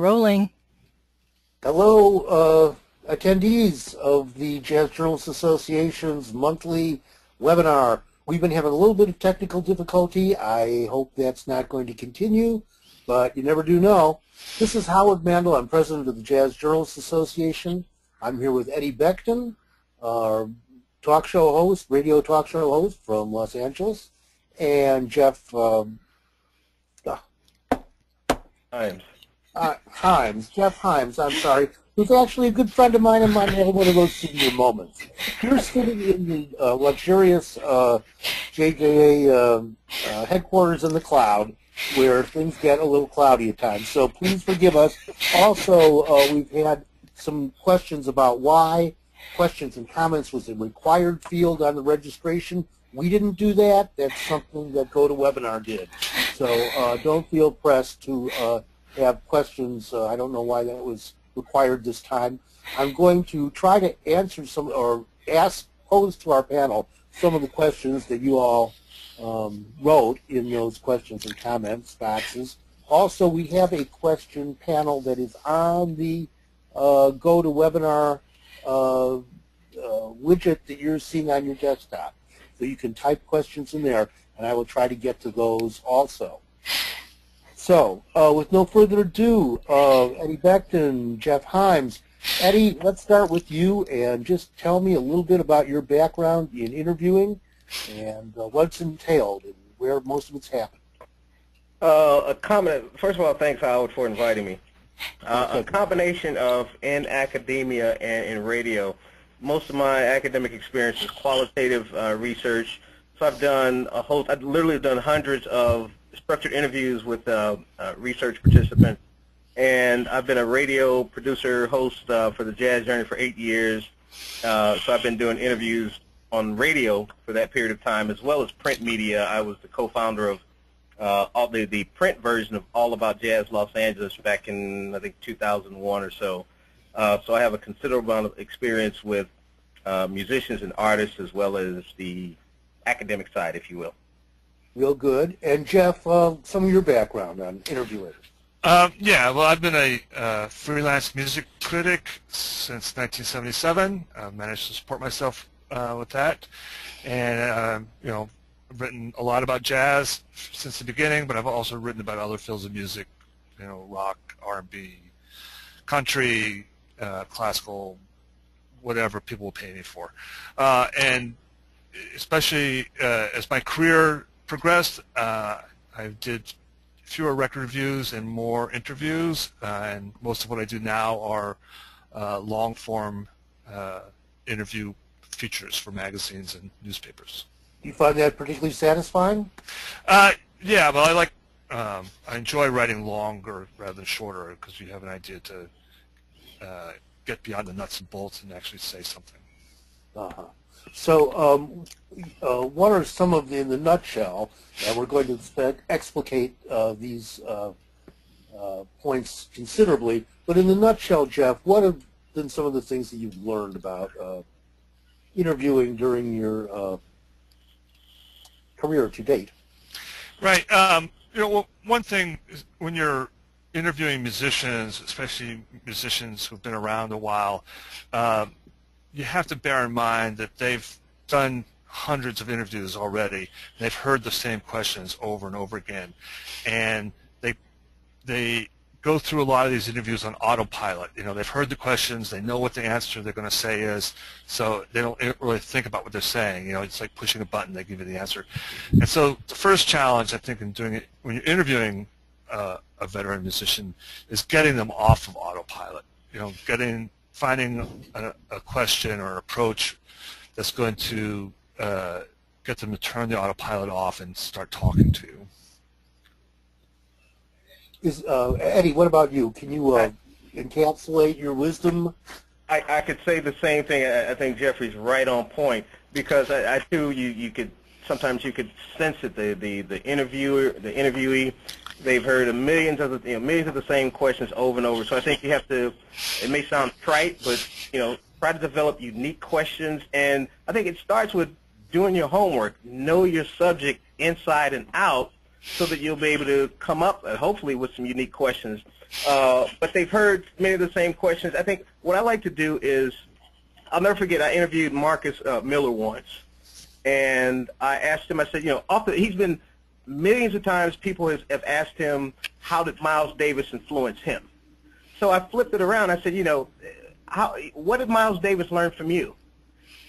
Rolling. Hello, uh, attendees of the Jazz Journalists Association's monthly webinar. We've been having a little bit of technical difficulty. I hope that's not going to continue, but you never do know. This is Howard Mandel. I'm president of the Jazz Journalists Association. I'm here with Eddie Becton, our talk show host, radio talk show host from Los Angeles, and Jeff um, Himes. Uh, Himes, Jeff Himes, I'm sorry, who's actually a good friend of mine and might have one of those senior moments. You're sitting in the uh, luxurious uh, JJA um, uh, headquarters in the cloud where things get a little cloudy at times. So please forgive us. Also, uh, we've had some questions about why questions and comments was a required field on the registration. We didn't do that. That's something that GoToWebinar did. So uh, don't feel pressed to uh, have questions. Uh, I don't know why that was required this time. I'm going to try to answer some or ask, pose to our panel some of the questions that you all um, wrote in those questions and comments boxes. Also, we have a question panel that is on the uh, GoToWebinar uh, uh, widget that you're seeing on your desktop. So you can type questions in there, and I will try to get to those also. So, uh, with no further ado, uh, Eddie Becton, Jeff Himes. Eddie, let's start with you and just tell me a little bit about your background in interviewing and uh, what's entailed and where most of it's happened. Uh, a comment. First of all, thanks Howard for inviting me. Uh, a combination of in academia and in radio. Most of my academic experience is qualitative uh, research. So I've done a whole. I've literally done hundreds of structured interviews with uh, uh, research participants, and I've been a radio producer host uh, for the Jazz Journey for eight years. Uh, so I've been doing interviews on radio for that period of time, as well as print media. I was the co-founder of uh, all the, the print version of All About Jazz Los Angeles back in, I think, 2001 or so. So I have a considerable amount of experience with musicians and artists as well as the academic side, if you will. Real good. And Jeff, uh, some of your background on interviewing. Um, yeah, well, I've been a uh, freelance music critic since 1977. I've managed to support myself uh, with that, and um, you know, I've written a lot about jazz since the beginning, but I've also written about other fields of music, you know, rock, R&B, country, uh, classical, whatever people will pay me for. Uh, and especially uh, as my career progressed, uh, I did fewer record reviews and more interviews, uh, and most of what I do now are uh, long-form interview features for magazines and newspapers. Do you find that particularly satisfying? Uh, yeah, well, I like, um, I enjoy writing longer rather than shorter because you have an idea to uh, get beyond the nuts and bolts and actually say something. Uh-huh. So um, uh, what are some of the, in the nutshell, and we're going to explicate uh, these uh, uh, points considerably, but in the nutshell, Jeff, what have been some of the things that you've learned about uh, interviewing during your career to date? Right. Um, you know, well, one thing when you're interviewing musicians, especially musicians who've been around a while, um, you have to bear in mind that they've done hundreds of interviews already. they've heard the same questions over and over again, and they they go through a lot of these interviews on autopilot. You know, they've heard the questions, they know what the answer they're going to say is, so they don't really think about what they're saying. You know, it's like pushing a button, they give you the answer. And so the first challenge, I think, in doing it, when you're interviewing uh, a veteran musician, is getting them off of autopilot. You know, getting, finding a, a question or approach that's going to uh, get them to turn the autopilot off and start talking to you. Is uh, Eddie? What about you? Can you uh, encapsulate your wisdom? I, I could say the same thing. I, I think Jeffrey's right on point because I, I too you you could sometimes you could sense it. The the the interviewer, the interviewee, they've heard millions of the you know, millions of the same questions over and over. So I think you have to. It may sound trite, but you know, try to develop unique questions. And I think it starts with doing your homework. Know your subject inside and out so that you'll be able to come up, uh, hopefully, with some unique questions. uh, but they've heard many of the same questions. I think what I like to do is, I'll never forget, I interviewed Marcus uh, Miller once, and I asked him, I said, you know, often, he's been, millions of times people has, have asked him, how did Miles Davis influence him? So I flipped it around. I said, you know, how, what did Miles Davis learn from you?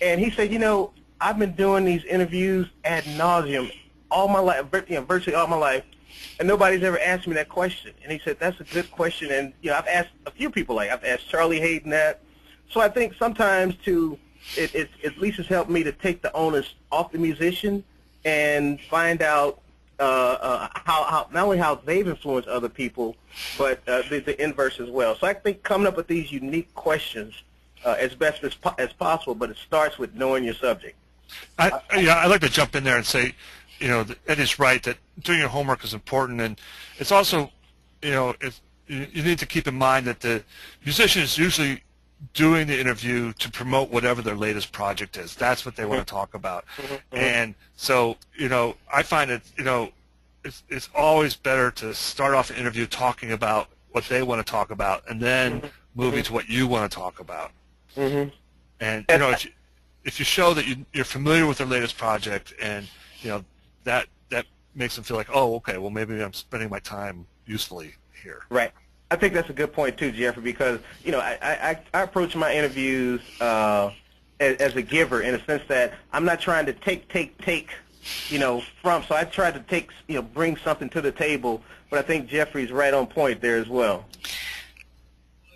And he said, you know, I've been doing these interviews ad nauseum all my life, you know, virtually all my life, and nobody's ever asked me that question. And he said, that's a good question. And, you know, I've asked a few people, like I've asked Charlie Haden that. So I think sometimes to, it, it at least has helped me to take the onus off the musician and find out uh, uh, how, how not only how they've influenced other people, but uh, the, the inverse as well. So I think coming up with these unique questions uh, as best as, po- as possible, but it starts with knowing your subject. I, yeah, I'd like to jump in there and say, you know, Ed is right that doing your homework is important, and it's also, you know, if you, you need to keep in mind that the musician is usually doing the interview to promote whatever their latest project is. That's what they want to mm-hmm. talk about. Mm-hmm. Mm-hmm. And so, you know, I find it, you know, it's, it's always better to start off an interview talking about what they want to talk about and then moving to what you want to talk about. Mm-hmm. And, you know, if you, if you show that you, you're familiar with their latest project and, you know, that, that makes them feel like, oh, okay, well, maybe I'm spending my time usefully here. Right. I think that's a good point too, Jeffrey, because you know I I, I approach my interviews uh, as, as a giver in a sense that I'm not trying to take take take you know from. So I try to take you know bring something to the table, but I think Jeffrey's right on point there as well.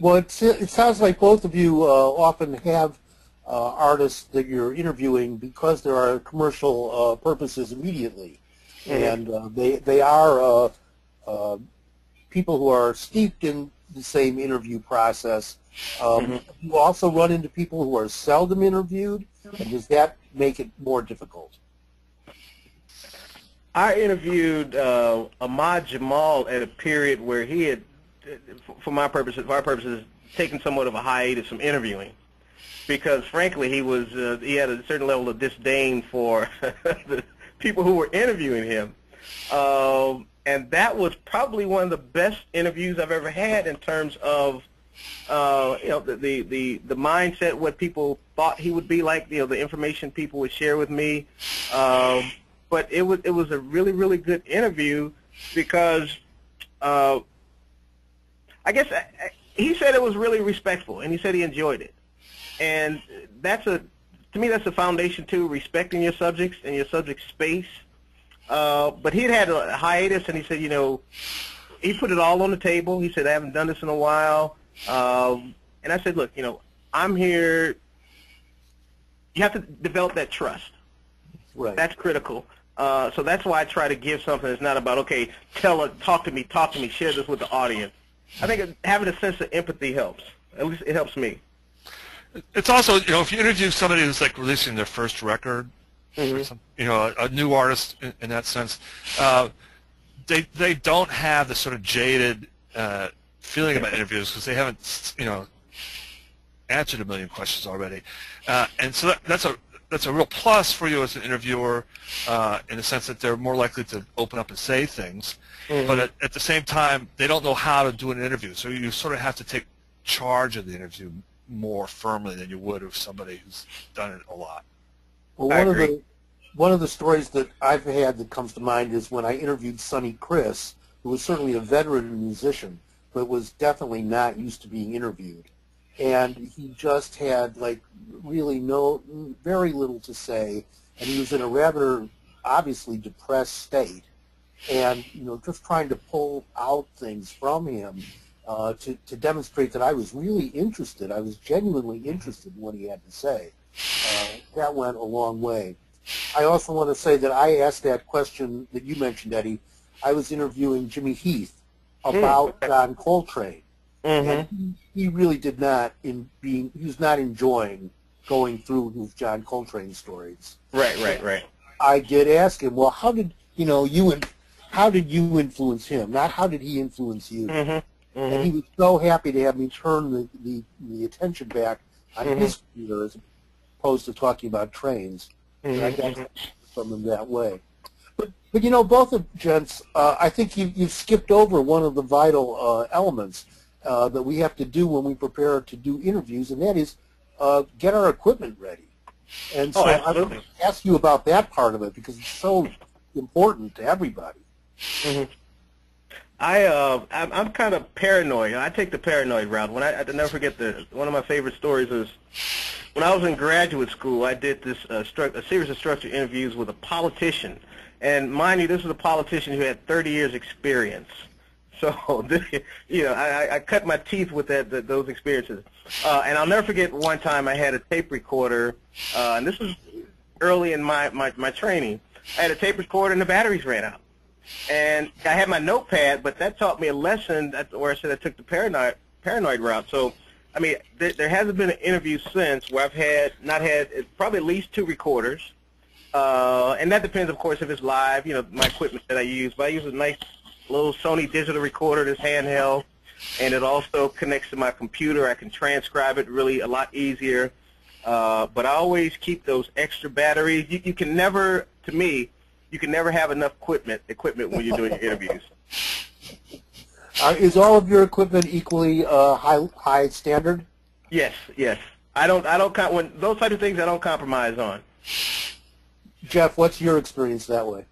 Well, it sounds like both of you uh, often have uh, artists that you're interviewing because there are commercial uh, purposes immediately, and uh, they they are uh, uh, people who are steeped in the same interview process. Um, You also run into people who are seldom interviewed, and does that make it more difficult? I interviewed uh, Ahmad Jamal at a period where he had, for my purposes, for our purposes, taken somewhat of a hiatus from interviewing, because frankly he was uh, he had a certain level of disdain for the people who were interviewing him, um, and that was probably one of the best interviews I've ever had in terms of. Uh, you know the, the the the mindset, what people thought he would be like, you know the information people would share with me, um, but it was it was a really really good interview because uh, I guess I, I- he said it was really respectful and he said he enjoyed it, and that's a to me that's a foundation too respecting your subjects and your subject space. Uh, but he'd had a hiatus and he said you know he put it all on the table. He said I haven't done this in a while, um, and I said look you know I'm here. You have to develop that trust. Right. That's critical. Uh, so that's why I try to give something that's not about okay, tell it, talk to me, talk to me, share this with the audience. I think having a sense of empathy helps. At least it helps me. It's also, you know, if you interview somebody who's like releasing their first record, some, you know, a, a new artist in, in that sense, uh, they they don't have the sort of jaded uh, feeling about interviews because they haven't, you know, answered a million questions already, uh, and so that, that's a that's a real plus for you as an interviewer, uh, in the sense that they're more likely to open up and say things, but at, at the same time they don't know how to do an interview, so you sort of have to take charge of the interview more firmly than you would of somebody who's done it a lot. Well, I one of the one of the stories that I've had that comes to mind is when I interviewed Sonny Criss, who was certainly a veteran musician, but was definitely not used to being interviewed, and he just had like really no, very little to say, and he was in a rather obviously depressed state, and you know just trying to pull out things from him. Uh, to, to demonstrate that I was really interested, I was genuinely interested in what he had to say. Uh, that went a long way. I also want to say that I asked that question that you mentioned, Eddie. I was interviewing Jimmy Heath about John Coltrane, Mm-hmm. and he, really did not in being he was not enjoying going through his John Coltrane stories. Right, right, right. I did ask him, well, how did you know you and how did you influence him? Not how did he influence you? Mm-hmm. And he was so happy to have me turn the, the, the attention back on Mhm. his computer as opposed to talking about trains. And I got Mhm. from him that way. But But you know, both of gents, uh, I think you, you've skipped over one of the vital uh, elements uh, that we have to do when we prepare to do interviews, and that is uh, get our equipment ready. And so Oh, I want to ask you about that part of it because it's so important to everybody. I uh, I'm, I'm kind of paranoid. I take the paranoid route. When I, I never forget the one of my favorite stories is when I was in graduate school. I did this uh, a series of structured interviews with a politician, and mind you, this was a politician who had 30 years experience. So you know, I, I- I cut my teeth with that, that those experiences. Uh, and I'll never forget one time I had a tape recorder, uh, and this was early in my, my my training. I had a tape recorder and the batteries ran out. And I had my notepad, but that taught me a lesson that, where I said I took the paranoid paranoid route. So, I mean, there, there hasn't been an interview since where I've had not had uh, probably at least two recorders, uh, and that depends, of course, if it's live. You know, my equipment that I use, but I use a nice little Sony digital recorder that's handheld, and it also connects to my computer. I can transcribe it really a lot easier. Uh, but I always keep those extra batteries. You, you can never, to me, you can never have enough equipment equipment when you're doing your interviews. Uh, is all of your equipment equally uh, high high standard? Yes, yes. I don't, I don't, com- when those type of things, I don't compromise on. Jeff, what's your experience that way?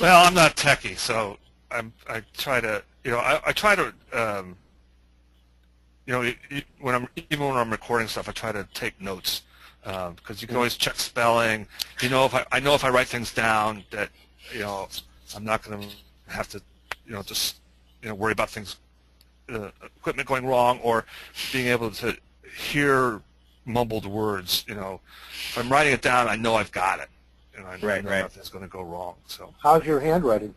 Well, I'm not techie, so I'm I try to you know I, I try to um, you know when I'm even when I'm recording stuff, I try to take notes um, because you can always check spelling. You know if I I know if I write things down that you know I'm not going to have to you know just you know worry about things uh, equipment going wrong or being able to hear mumbled words. You know if I'm writing it down, I know I've got it. You know, I Right, know right. nothing's going to go wrong. So. How's your handwriting?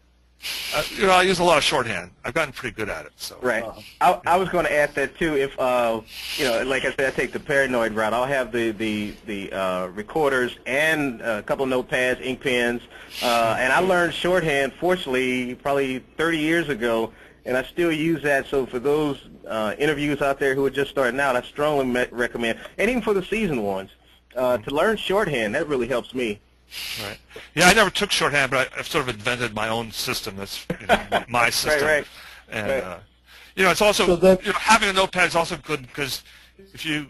Uh, you know, I use a lot of shorthand. I've gotten pretty good at it. So Right. Uh-huh. I, I was going to add that too. If uh, you know, like I said, I take the paranoid route. I'll have the the the uh, recorders and a couple of notepads, ink pens, uh, and I learned shorthand. Fortunately, probably 30 years ago, and I still use that. So for those uh, interviews out there who are just starting out, I strongly recommend, and even for the seasoned ones, uh, to learn shorthand. That really helps me. Right. Yeah, I never took shorthand, but I, I've sort of invented my own system. That's you know, my- my system. right. And Right. uh, you know, it's also So that- you know having a notepad is also good because if you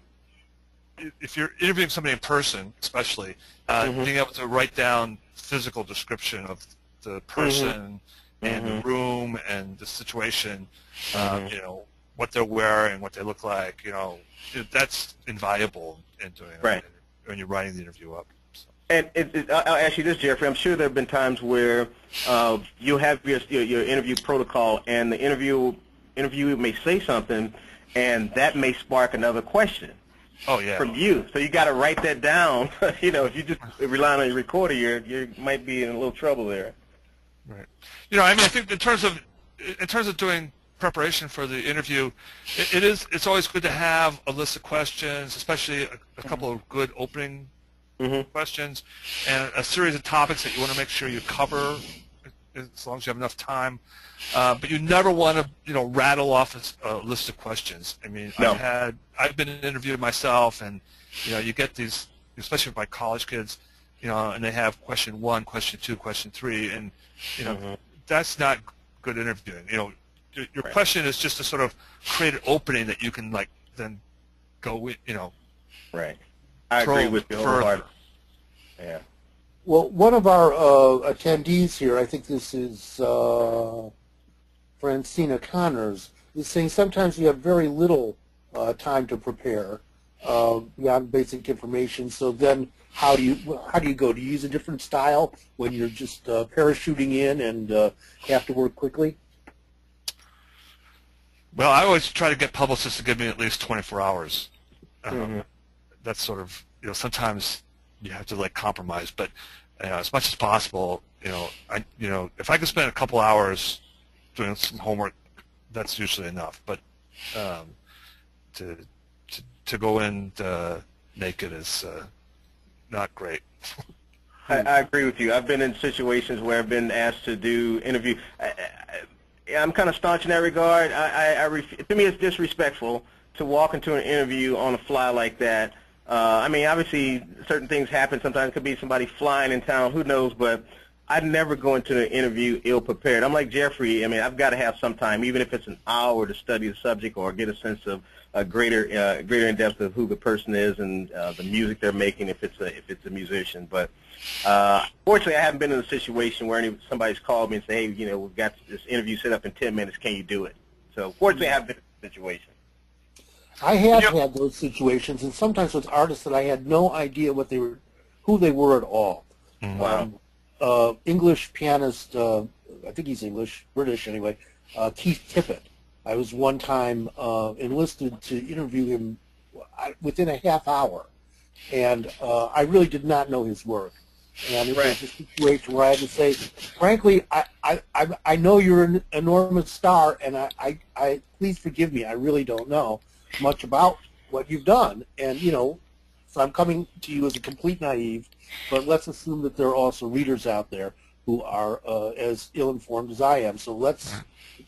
if you're interviewing somebody in person, especially uh, Mhm. being able to write down physical description of the person and the room and the situation, uh, Mhm. you know, what they're wearing, what they look like, you know, that's invaluable in doing it Right. when you're writing the interview up. And it, it, I'll ask you this, Jeffrey. I'm sure there have been times where uh, you have your, your your interview protocol, and the interview interviewer may say something, and that may spark another question Oh yeah. from you. So you got to write that down. you know, if you just rely on your recorder, you you might be in a little trouble there. Right. You know, I mean, I think in terms of in terms of doing preparation for the interview, it, it is it's always good to have a list of questions, especially a, a couple of good opening Mm-hmm. questions, and a series of topics that you want to make sure you cover as long as you have enough time. Uh, but you never want to, you know, rattle off a list of questions. I mean, No. I've had, I've been interviewed myself, and you know, you get these, especially with my college kids, you know, and they have question one, question two, question three, and you know, Mhm. that's not good interviewing. You know, your, your Right. question is just to sort of create an opening that you can like then go, in, you know, Right. I agree with you further. wholeheartedly. Yeah. Well, one of our uh, attendees here, I think this is uh, Francina Connors, is saying sometimes you have very little uh, time to prepare uh, beyond basic information. So then, how do you how do you go? Do you use a different style when you're just uh, parachuting in and uh, have to work quickly? Well, I always try to get publicists to give me at least 24 hours. Um, Mhm. That's sort of, you know, sometimes you have to like compromise, but uh, as much as possible, you know, I, you know, if I can spend a couple hours doing some homework, that's usually enough. But um, to, to to go in uh, naked is uh, not great. I, I agree with you. I've been in situations where I've been asked to do interview. I, I'm kind of staunch in that regard. I, I, I to me, it's disrespectful to walk into an interview on the fly like that. Uh, I mean, obviously, certain things happen. Sometimes it could be somebody flying in town. Who knows? But I never go into an interview ill prepared. I'm like Jeffrey. I mean, I've got to have some time, even if it's an hour, to study the subject or get a sense of a greater, uh, greater in depth of who the person is and uh, the music they're making, if it's a, if it's a musician. But uh, fortunately, I haven't been in a situation where any, somebody's called me and said, "Hey, you know, we've got this interview set up in 10 minutes. Can you do it?" So fortunately, I haven't been in a situation. I have yep. had those situations, and sometimes with artists that I had no idea what they were, who they were at all. Mm-hmm. Um, uh, English pianist, uh, I think he's English, British anyway, uh, Keith Tippett. I was one time uh, enlisted to interview him within a half hour, and uh, I really did not know his work. And it right. was a situation where I had to say, frankly, I, I, I know you're an enormous star, and I, I, I please forgive me, I really don't know much about what you've done. And, you know, so I'm coming to you as a complete naive, but let's assume that there are also readers out there who are uh, as ill-informed as I am. So let's,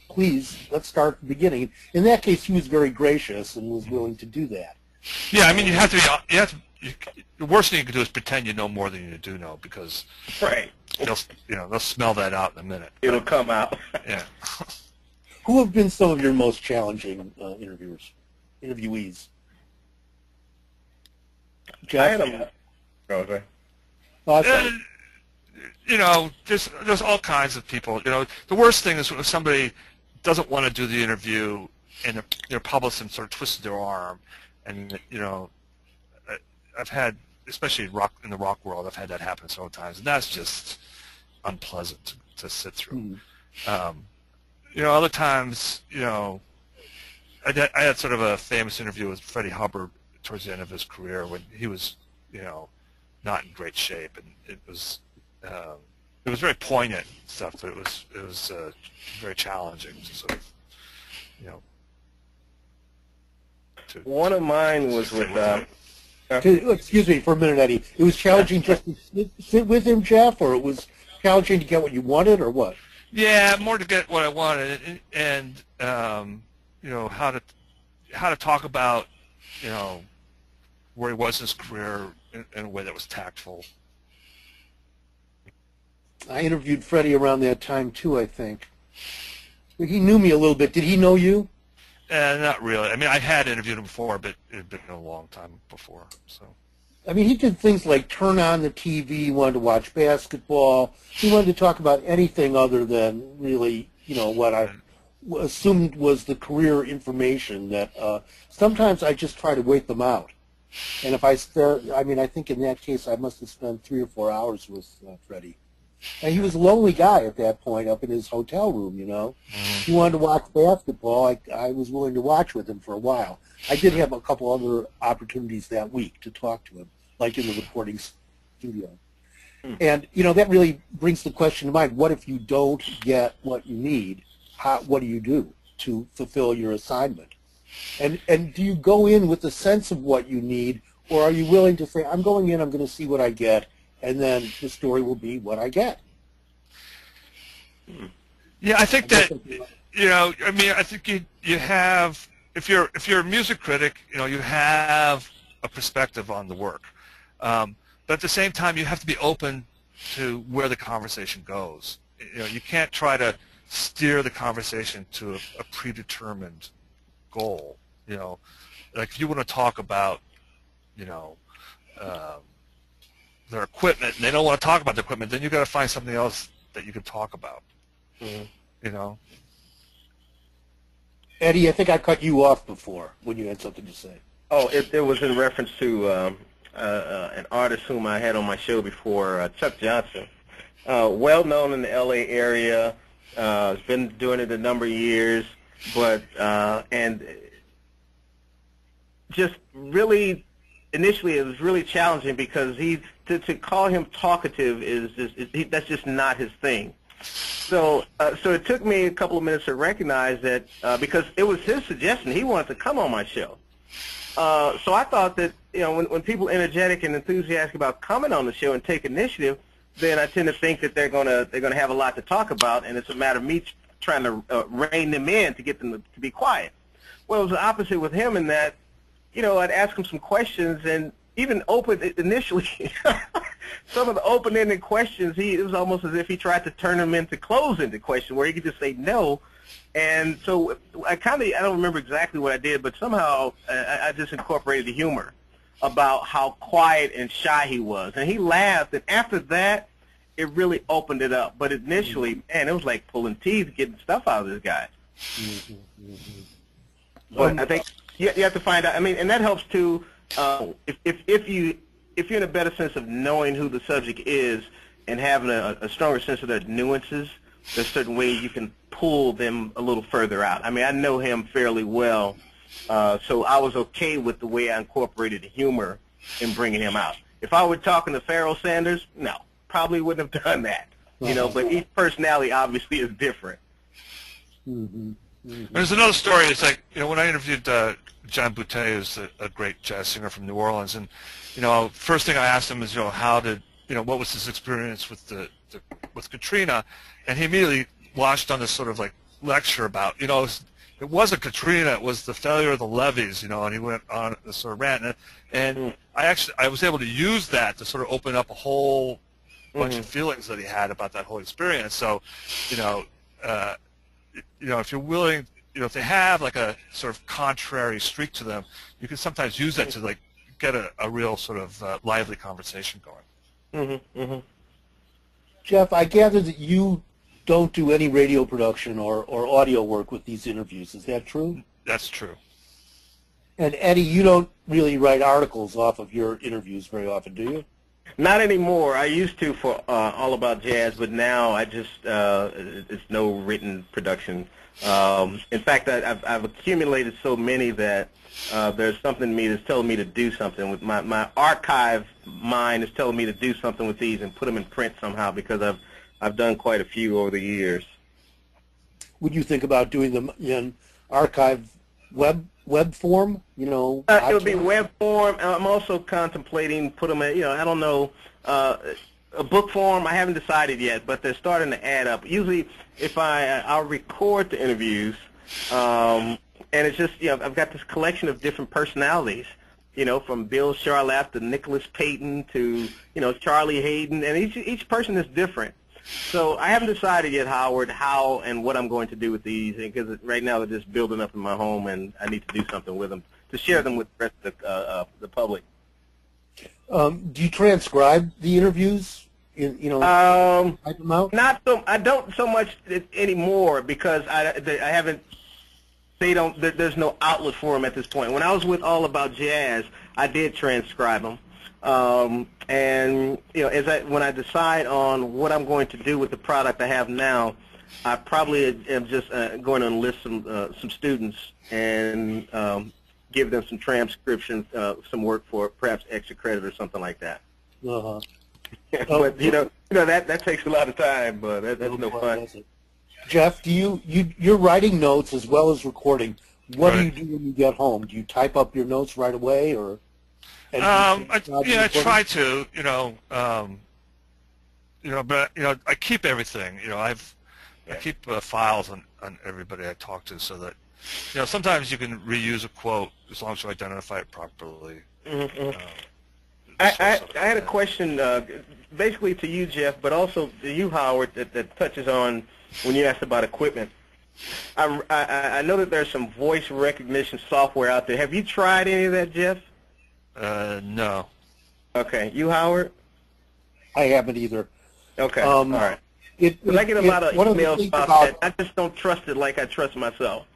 please, let's start at the beginning. In that case, he was very gracious and was willing to do that. Yeah, I mean, you have to be, you have to, you, the worst thing you can do is pretend you know more than you do know because right. they'll, you know, they'll smell that out in a minute. It'll come out. yeah. Who have been some of your most challenging uh, interviewers, interviewees? Jeff? I had a, oh, uh, you know, there's there's all kinds of people. You know, the worst thing is when somebody doesn't want to do the interview and their, their publicist sort of twisted their arm, and you know, I've had, especially in rock in the rock world, I've had that happen several times, and that's just unpleasant to, to sit through. Mm-hmm. Um, you know, other times, you know, I, did, I had sort of a famous interview with Freddie Hubbard towards the end of his career when he was, you know, not in great shape, and it was um, it was very poignant stuff, but it was it was uh, very challenging to sort of, you know. To, One of mine was with. Uh, excuse me for a minute, Eddie. It was challenging just to sit with him, Jeff, or it was challenging to get what you wanted, or what? Yeah, more to get what I wanted, and, and um, you know how to how to talk about you know where he was in his career in, in a way that was tactful. I interviewed Freddie around that time too. I think he knew me a little bit. Did he know you? Uh, not really. I mean, I had interviewed him before, but it had been a long time before. So. I mean, he did things like turn on the TV. He wanted to watch basketball. He wanted to talk about anything other than really, you know, what I assumed was the career information. That uh, sometimes I just try to wait them out. And if I spare, I mean, I think in that case I must have spent three or four hours with uh, Freddie. And he was a lonely guy at that point up in his hotel room, you know. Mm-hmm. He wanted to watch basketball. I, I was willing to watch with him for a while. I did have a couple other opportunities that week to talk to him, like in the recording studio. Mm. And, you know, that really brings the question to mind, what if you don't get what you need? How, what do you do to fulfill your assignment? And and do you go in with a sense of what you need, or are you willing to say, I'm going in, I'm going to see what I get, and then the story will be what I get? Yeah, I think that you know, I mean, I think you you have if you're if you're a music critic, you know, you have a perspective on the work, um, but at the same time, you have to be open to where the conversation goes. You know, you can't try to steer the conversation to a, a predetermined goal. You know, like if you want to talk about, you know, um, their equipment, and they don't want to talk about the equipment, then you got to find something else that you can talk about. Mm-hmm. You know. Eddie, I think I cut you off before when you had something to say. Oh, it, it was in reference to um, uh, uh, an artist whom I had on my show before, uh, Chuck Johnson. Uh, well known in the LA area, uh, has been doing it a number of years but uh, and just really initially it was really challenging because he to, to call him talkative is just he, that's just not his thing. So uh, so it took me a couple of minutes to recognize that uh, because it was his suggestion he wanted to come on my show. Uh, so I thought that you know when when people energetic and enthusiastic about coming on the show and take initiative, then I tend to think that they're gonna they're gonna have a lot to talk about, and it's a matter of me trying to uh, rein them in to get them to, to be quiet. Well, it was the opposite with him in that, you know, I'd ask him some questions and even open initially, some of the open-ended questions, he it was almost as if he tried to turn them into close-ended questions where he could just say no. And so I kind of I don't remember exactly what I did, but somehow I, I just incorporated the humor about how quiet and shy he was, and he laughed. And after that, it really opened it up. But initially, man, it was like pulling teeth getting stuff out of this guy. Mm-hmm, mm-hmm. But um, I think you, you have to find out. I mean, and that helps too. Uh, if, if if you if you're in a better sense of knowing who the subject is and having a, a stronger sense of their nuances, there's certain ways you can pull them a little further out. I mean, I know him fairly well, uh, so I was okay with the way I incorporated humor in bringing him out. If I were talking to Pharoah Sanders, no, probably wouldn't have done that. You know, but each personality obviously is different. Mm-hmm. Mm-hmm. There's another story. It's like you know when I interviewed uh, John Boutté, who's a, a great jazz singer from New Orleans, and you know first thing I asked him is you know how did you know what was his experience with the, the with Katrina, and he immediately launched on this sort of like lecture about you know it wasn't Katrina, it was the failure of the levees, you know, and he went on this sort of rant, and, and mm. I actually I was able to use that to sort of open up a whole bunch mm-hmm. of feelings that he had about that whole experience. So, you know, uh, you know, if you're willing, you know, if they have like a sort of contrary streak to them, you can sometimes use that to like get a, a real sort of uh, lively conversation going. Mm-hmm, mm-hmm. Jeff, I gather that you don't do any radio production or, or audio work with these interviews. Is that true? That's true. And Eddie, you don't really write articles off of your interviews very often, do you? Not anymore. I used to for uh, All About Jazz, but now I just uh, it's no written production. Um, in fact, I, have I've accumulated so many that uh, there's something in me that's telling me to do something with my my archive mind is telling me to do something with these and put them in print somehow because I've I've done quite a few over the years. Would you think about doing them in archive web web form? You know, uh, it would be web form. I'm also contemplating put them in. You know, I don't know. Uh, a book form. I haven't decided yet, but they're starting to add up. Usually, if I uh, I'll record the interviews, um, and it's just you know I've got this collection of different personalities. You know, from Bill Charlap to Nicholas Payton to you know Charlie Haden, and each each person is different. So I haven't decided yet, Howard, how and what I'm going to do with these, because right now they're just building up in my home, and I need to do something with them to share them with the rest of the, uh, uh, the public. Um, do you transcribe the interviews? In, you know, um, type them out? Not so. I don't so much anymore because I, I haven't. They don't. There's no outlet for them at this point. When I was with All About Jazz, I did transcribe them. Um, and you know, as I when I decide on what I'm going to do with the product I have now, I probably am just uh, going to enlist some uh, some students and um, give them some transcription, uh, some work for perhaps extra credit or something like that. Uh-huh. but you know, you know that that takes a lot of time, but that, that's no, no fun. Jeff, do you you you're writing notes as well as recording? What right. do you do when you get home? Do you type up your notes right away, or? Um, I, yeah, I try to, you know, um, you know, but you know, I keep everything. You know, I've I keep uh, files on on everybody I talk to, so that you know, sometimes you can reuse a quote as long as you identify it properly. Mm-hmm. Uh, I, I, I had a question, uh, basically to you, Jeff, but also to you, Howard, that, that touches on when you asked about equipment. I, I, I know that there's some voice recognition software out there. Have you tried any of that, Jeff? Uh, no. Okay. You, Howard? I haven't either. Okay. Um, All right. It, it, I get a it, lot of emails about, about, that. I just don't trust it like I trust myself.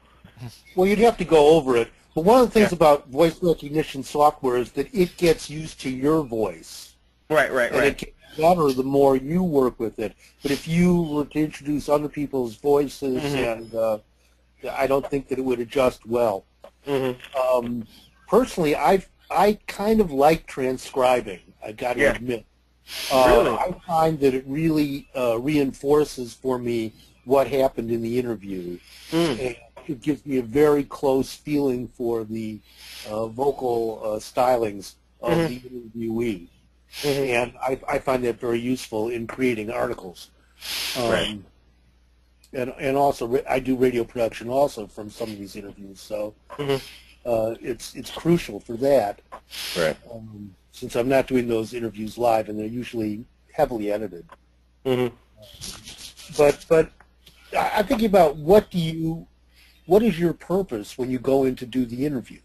Well, you'd have to go over it. But one of the things yeah. about voice recognition software is that it gets used to your voice. Right, right, and right. it gets better the more you work with it. But if you were to introduce other people's voices, mm-hmm. and uh, I don't think that it would adjust well. Mm-hmm. Um, personally, I've I kind of like transcribing. I got to yeah. admit. Uh. I find that it really uh, reinforces for me what happened in the interview. Mm. And it gives me a very close feeling for the uh, vocal uh, stylings of mm-hmm. the interviewee. Mm-hmm. And I, I, find that very useful in creating articles. Um, right. And, and also, I do radio production also from some of these interviews. So mm-hmm uh, it's it's crucial for that. Right. Um, since I'm not doing those interviews live, and they're usually heavily edited. Mm-hmm. But but I- I'm thinking about what do you, what is your purpose when you go in to do the interview?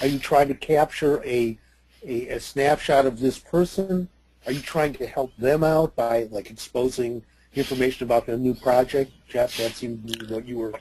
Are you trying to capture a, a, a snapshot of this person? Are you trying to help them out by like exposing information about their new project? Jeff, that seemed to be what you were.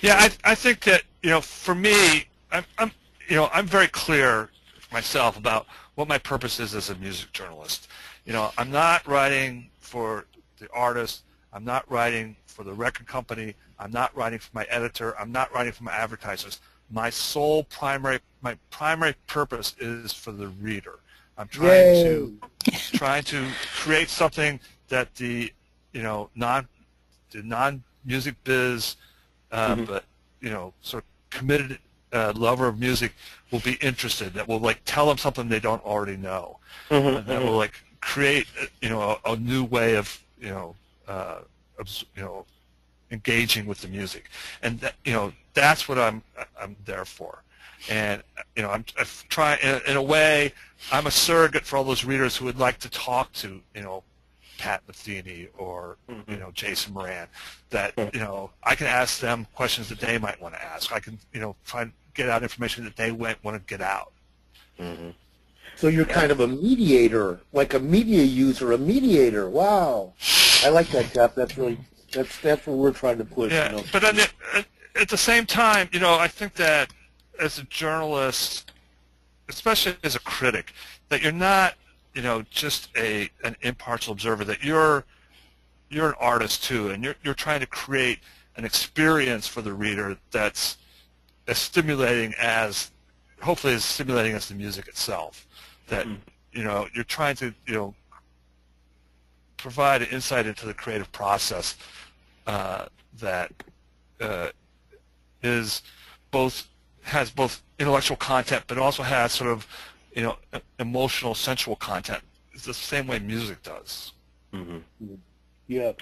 Yeah, I, I think that you know, for me, I'm, I'm you know, I'm very clear myself about what my purpose is as a music journalist. You know, I'm not writing for the artist. I'm not writing for the record company. I'm not writing for my editor. I'm not writing for my advertisers. My sole primary, my primary purpose is for the reader. I'm trying Yay. to trying to create something that the you know non the non music biz, uh, Mhm. but you know sort of committed uh, lover of music will be interested. That will like tell them something they don't already know. Mm-hmm. That will like create you know a, a new way of you know uh, you know engaging with the music, and that, you know that's what I'm I'm there for. And you know I'm, I'm trying in, in a way I'm a surrogate for all those readers who would like to talk to you know Pat Metheny or Mhm. you know Jason Moran. That you know I can ask them questions that they might want to ask. I can you know try and get out information that they might want to get out. Mm-hmm. So you're kind of a mediator, like a media user, a mediator. Wow, I like that, Jeff. That's really that's that's what we're trying to push. Yeah, You know? but then at, at the same time, you know, I think that as a journalist, especially as a critic, that you're not, you know, just a an impartial observer. That you're you're an artist too, and you're you're trying to create an experience for the reader that's as stimulating as, hopefully, as stimulating as the music itself. That Mm. you know you're trying to you know provide an insight into the creative process uh, that uh, is both has both intellectual content, but also has sort of you know e- emotional, sensual content. It's the same way music does. Mm-hmm. yeah.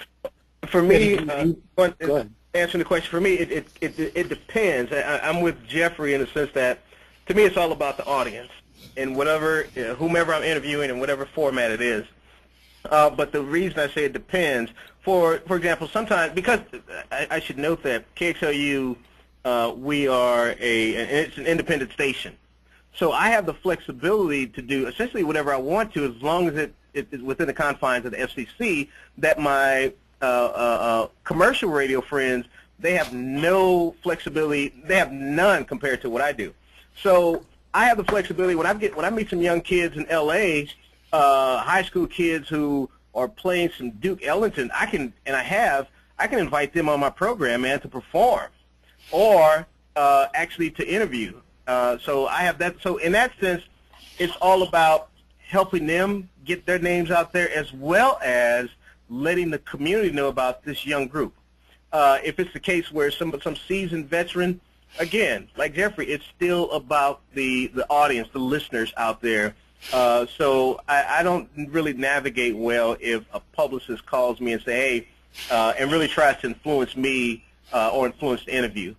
For me, Yeah, uh, Go ahead. Answering the question, for me, it it it, it depends. I, I'm with Jeffrey in the sense that, to me, it's all about the audience and whatever, uh, whomever I'm interviewing in whatever format it is. Uh, but the reason I say it depends, for for example, sometimes because I, I should note that KXLU, uh, we are a it's an independent station, so I have the flexibility to do essentially whatever I want to as long as it, it is within the confines of the FCC. That my uh, uh, uh, commercial radio friends they have no flexibility. They have none compared to what I do. So I have the flexibility when I get when I meet some young kids in LA, uh, high school kids who are playing some Duke Ellington. I can and I have I can invite them on my program, man, to perform, or uh, actually to interview. Uh, so I have that. So in that sense, it's all about helping them get their names out there as well as letting the community know about this young group. Uh, if it's the case where some some seasoned veteran, again, like Jeffrey, it's still about the the audience, the listeners out there. Uh, so I, I don't really navigate well if a publicist calls me and say, hey, uh, and really tries to influence me uh, or influence the interview.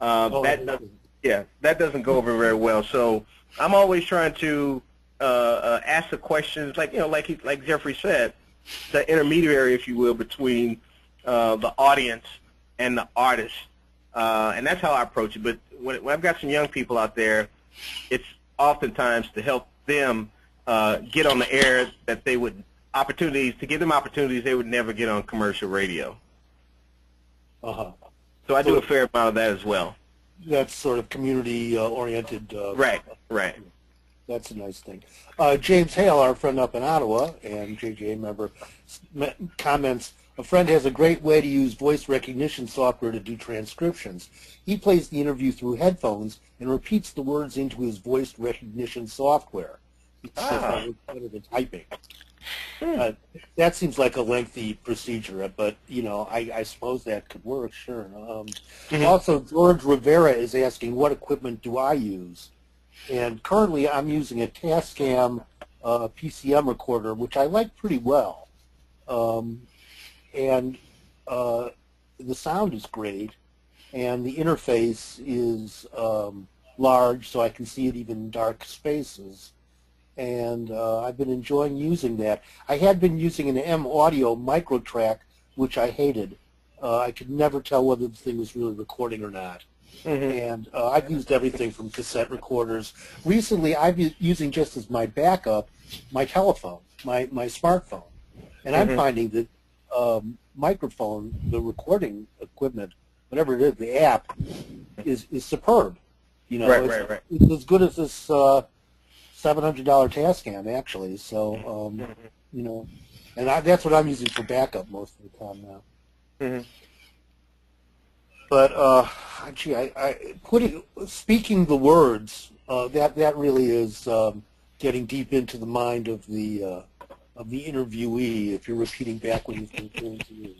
Uh, Oh, that does, yeah, that doesn't go over very well. So I'm always trying to uh, uh, ask the questions, like you know, like he, like Jeffrey said, the intermediary, if you will, between uh, the audience and the artist, uh, and that's how I approach it. But when, when I've got some young people out there, it's oftentimes to help them uh, get on the air that they would opportunities to give them opportunities they would never get on commercial radio. Uh-huh. So I do a fair amount of that as well. That's sort of community-oriented. Uh, Right, right. That's a nice thing. Uh, James Hale, our friend up in Ottawa and JJA member, comments, a friend has a great way to use voice recognition software to do transcriptions. He plays the interview through headphones and repeats the words into his voice recognition software. Ah. that it's better than typing. Uh, that seems like a lengthy procedure, but you know, I, I suppose that could work. Sure. Um, Mhm. Also, George Rivera is asking, what equipment do I use? And currently, I'm using a Tascam uh, PCM recorder, which I like pretty well. Um, and uh, the sound is great, and the interface is um, large, so I can see it even in dark spaces. and uh, I've been enjoying using that. I had been using an M Audio micro track, which I hated. Uh, I could never tell whether the thing was really recording or not. Mm-hmm. And uh, I've used everything from cassette recorders. Recently, I've been using just as my backup my telephone, my, my smartphone. And I'm Mhm. finding that um, microphone, the recording equipment, whatever it is, the app, is, is superb. You know, Right, it's, right, right. it's as good as this uh, $700 Tascam, actually. So, um, Mhm. you know, and I, that's what I'm using for backup most of the time now. Mhm. But uh, gee, I, I putting speaking the words uh, that that really is um, getting deep into the mind of the uh, of the interviewee. If you're repeating back what he's been you,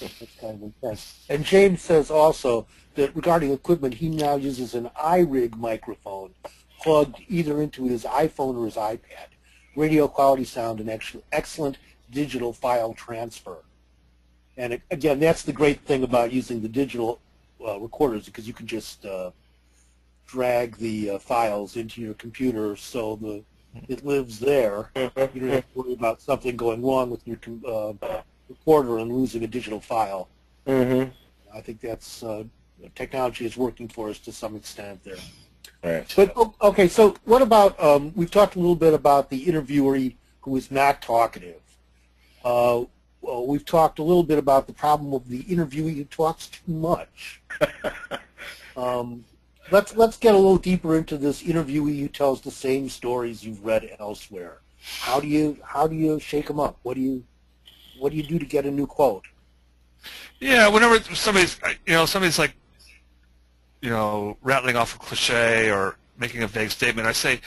that's kind of intense. And James says also that regarding equipment, he now uses an iRig microphone plugged either into his iPhone or his iPad. Radio quality sound and excellent digital file transfer. And it, again, that's the great thing about using the digital uh, recorders because you can just uh, drag the uh, files into your computer so the it lives there. You don't have to worry about something going wrong with your uh, recorder and losing a digital file. Mhm. I think that's uh, technology is working for us to some extent there. Right. But okay, so what about um, we've talked a little bit about the interviewee who is not talkative. Well, we've talked a little bit about the problem of the interviewee who talks too much. um, let's let's get a little deeper into this interviewee who tells the same stories you've read elsewhere. How do you how do you shake them up? What do you what do you do to get a new quote? Yeah, whenever somebody's, you know, somebody's like, you know, rattling off a cliche or making a vague statement, I say,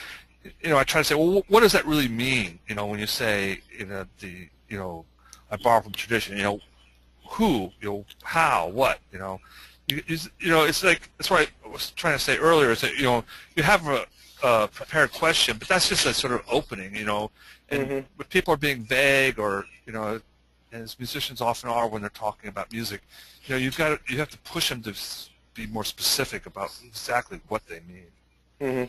you know, I try to say, well, what does that really mean? You know, when you say, you know, the, you know, I borrow from tradition, you know, who, you know, how, what, you know, you, you, know, it's like that's what I was trying to say earlier. Is that you know, you have a, a prepared question, but that's just a sort of opening, you know, and Mhm. when people are being vague or you know as musicians often are when they're talking about music, you know, you've got to, you have to push them to be more specific about exactly what they mean. hmm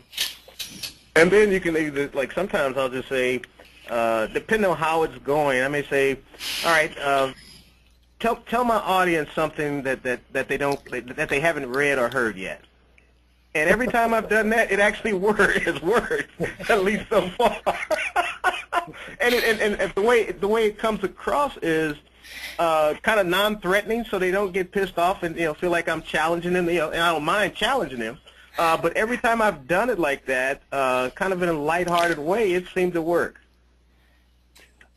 And then you can either, like sometimes I'll just say, uh, depending on how it's going, I may say, all right, uh, tell tell my audience something that, that, that they don't that they haven't read or heard yet. And every time I've done that, it actually worked. It's worked at least so far. and, it, and and the way the way it comes across is uh, kind of non-threatening, so they don't get pissed off and you know feel like I'm challenging them. You know, and I don't mind challenging them. Uh, but every time I've done it like that, uh, kind of in a lighthearted way, it seemed to work.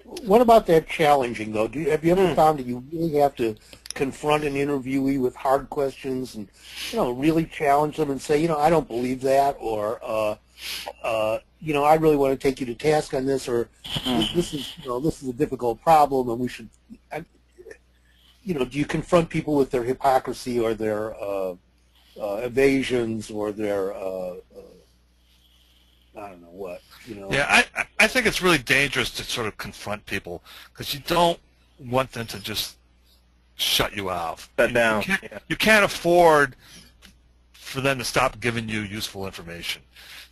What about that challenging though? Do you, have you ever found that you really have to confront an interviewee with hard questions and you know really challenge them and say, you know, I don't believe that, or uh, uh, you know, I really want to take you to task on this, or this, this is you know this is a difficult problem and we should, I, you know, do you confront people with their hypocrisy or their uh, uh, evasions or their uh, uh, I don't know what, you know? Yeah, I I- think it's really dangerous to sort of confront people because you don't want them to just shut you off. Shut You- down, You can't, yeah. you can't afford for them to stop giving you useful information.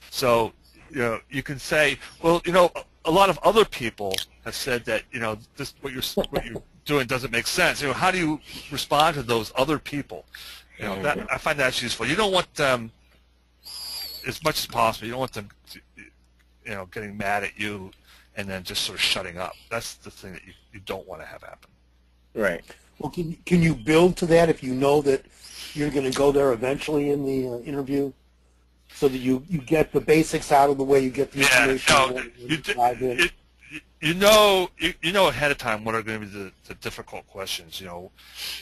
So you know you can say, well, you know, a lot of other people have said that you know this what you're what you're doing doesn't make sense. You know, how do you respond to those other people? You know, that I find that's useful. You don't want them as much as possible. You don't want them, to, you know, getting mad at you and then just sort of shutting up. That's the thing that you, you don't want to have happen. Right. Well, can can you build to that if you know that you're going to go there eventually in the uh, interview, so that you you get the basics out of the way, you get the Yeah, information, no, and you, d- dive in. it, you- you know, you, you know ahead of time what are going to be the, the difficult questions. You know,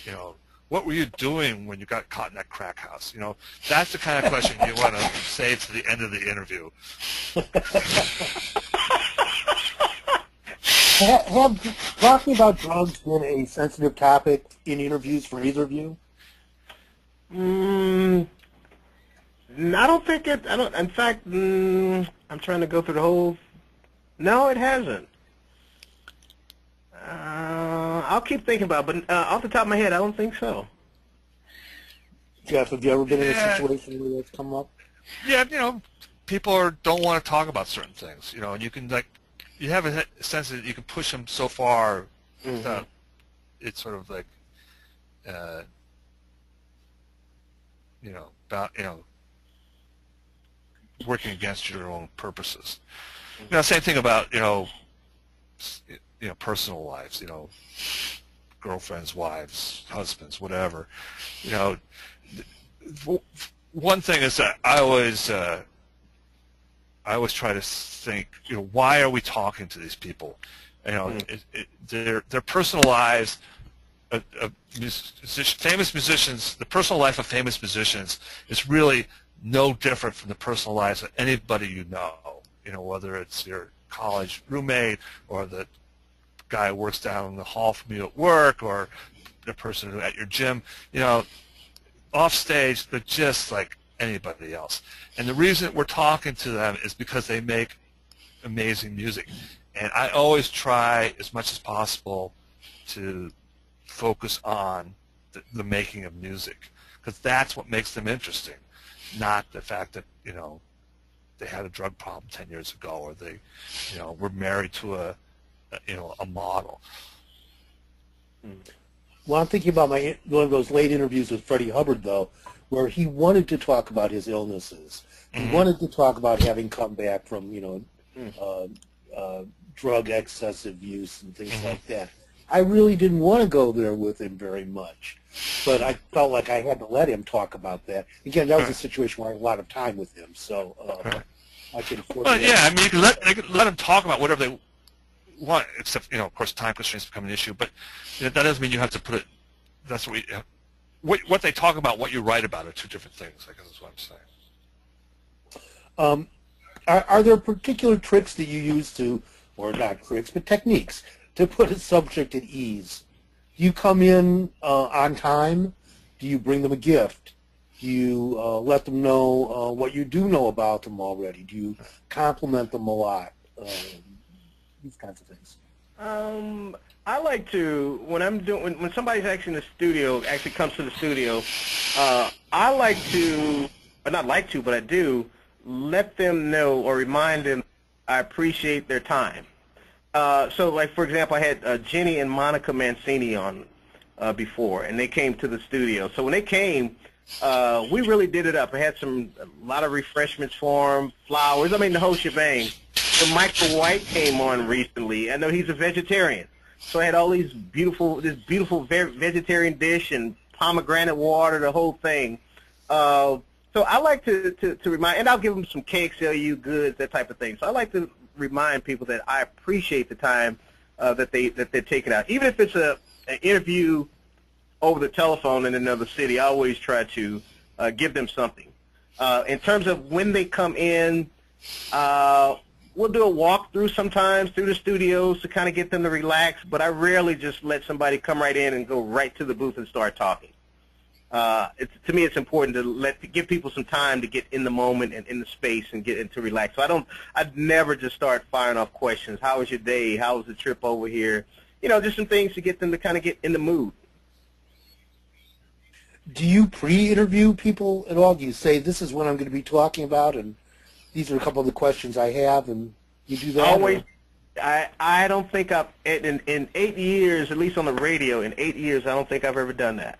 you know, what were you doing when you got caught in that crack house? You know, that's the kind of question you want to save to the end of the interview. Ha- have talking about drugs been a sensitive topic in interviews for either of you? Mm, n- I don't think it. I don't. In fact, mm, I'm trying to go through the whole. No, it hasn't. Uh, I'll keep thinking about, it, but uh, off the top of my head, I don't think so. Jeff, have you ever been in a situation where that's come up? Yeah, you know, people are, don't want to talk about certain things, you know, and you can like, you have a sense that you can push them so far mm-hmm. without it's sort of like, uh, you know, about you know, working against your own purposes. Mm-hmm. You know, same thing about you know, you know, personal lives. You know, girlfriends, wives, husbands, whatever. You know, one thing is that I always uh, I always try to think, you know, why are we talking to these people? You know, mm. it, it, their their personal lives, uh, uh, famous musicians, the personal life of famous musicians is really no different from the personal lives of anybody you know. You know, whether it's your college roommate or the guy who works down the hall from you at work or the person at your gym. You know, off stage, they're just like anybody else. And the reason we're talking to them is because they make amazing music. And I always try as much as possible to focus on the, the making of music because that's what makes them interesting, not the fact that, you know, they had a drug problem 10 years ago or they, you know, were married to a, a you know, a model. Well, I'm thinking about my one of those late interviews with Freddie Hubbard, though, where he wanted to talk about his illnesses. He mm-hmm. wanted to talk about having come back from, you know, mm. uh, uh, drug excessive use and things mm-hmm. like that. I really didn't want to go there with him very much, but I felt like I had to let him talk about that. Again, that was a situation where I had a lot of time with him, so uh, I could afford. Well, yeah, I mean, you can let you can let him talk about whatever they want, except you know, of course, time constraints become an issue. But that doesn't mean you have to put it. That's what we what, what they talk about, what you write about are two different things. I guess is what I'm saying. Um, are, are there particular tricks that you use to, or not tricks, but techniques to put a subject at ease? Do you come in uh, on time? Do you bring them a gift? Do you uh, let them know uh, what you do know about them already? Do you compliment them a lot? These kinds of things. Um, I like to when I'm doing when, when somebody's actually in the studio actually comes to the studio. Uh, I like to, or not like to, but I do let them know or remind them I appreciate their time. Uh, so, like for example, I had uh, Ginny and Monica Mancini on uh, before, and they came to the studio. So when they came, uh, we really did it up. I had some a lot of refreshments for them, flowers. I mean, the whole shebang. So Michael White came on recently. I know he's a vegetarian. So I had all these beautiful, this beautiful vegetarian dish and pomegranate water, the whole thing. Uh, so I like to, to, to remind, and I'll give them some KXLU goods, that type of thing. So I like to remind people that I appreciate the time uh, that they that they're taking out, even if it's a an interview over the telephone in another city. I always try to uh, give them something. Uh, in terms of when they come in, uh, we'll do a walkthrough sometimes through the studios to kind of get them to relax, but I rarely just let somebody come right in and go right to the booth and start talking. Uh, to me, it's important to let to give people some time to get in the moment and in the space and get into relax. So I don't, I'd never just start firing off questions. How was your day? How was the trip over here? You know, just some things to get them to kind of get in the mood. Do you pre-interview people at all? Do you say this is what I'm going to be talking about, and these are a couple of the questions I have, and you do that? Always. I I don't think I've in in eight years, at least on the radio, in eight years, I don't think I've ever done that.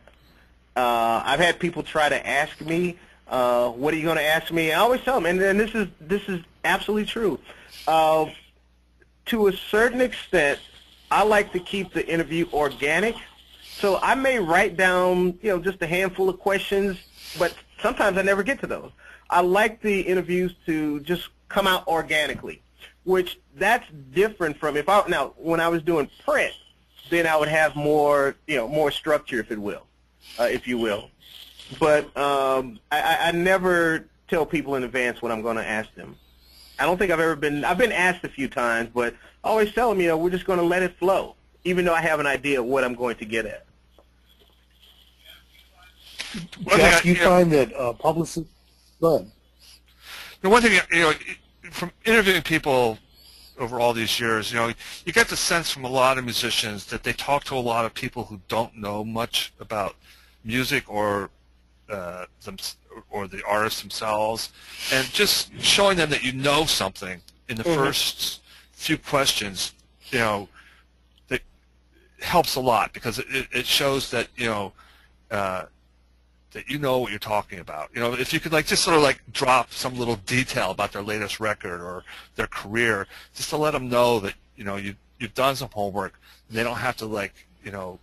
Uh, I've had people try to ask me, uh, "What are you going to ask me?" I always tell them, and, and this is this is absolutely true. Uh, to a certain extent, I like to keep the interview organic. So I may write down, you know, just a handful of questions, but sometimes I never get to those. I like the interviews to just come out organically, which that's different from if I now when I was doing print, then I would have more you know more structure, if it will, uh, if you will. But um, I, I never tell people in advance what I'm going to ask them. I don't think I've ever been. I've been asked a few times, but I always tell them, you know, we're just going to let it flow, even though I have an idea of what I'm going to get at. Jeff, you find that uh, publicists Good. The one thing, you know, from interviewing people over all these years, you know, you get the sense from a lot of musicians that they talk to a lot of people who don't know much about music or uh, them, or the artists themselves, and just showing them that you know something in the Mhm. first few questions, you know, that helps a lot because it, it shows that you know uh, that you know what you're talking about. You know, if you could like just sort of like drop some little detail about their latest record or their career, just to let them know that you know you you've done some homework. They don't have to like you know,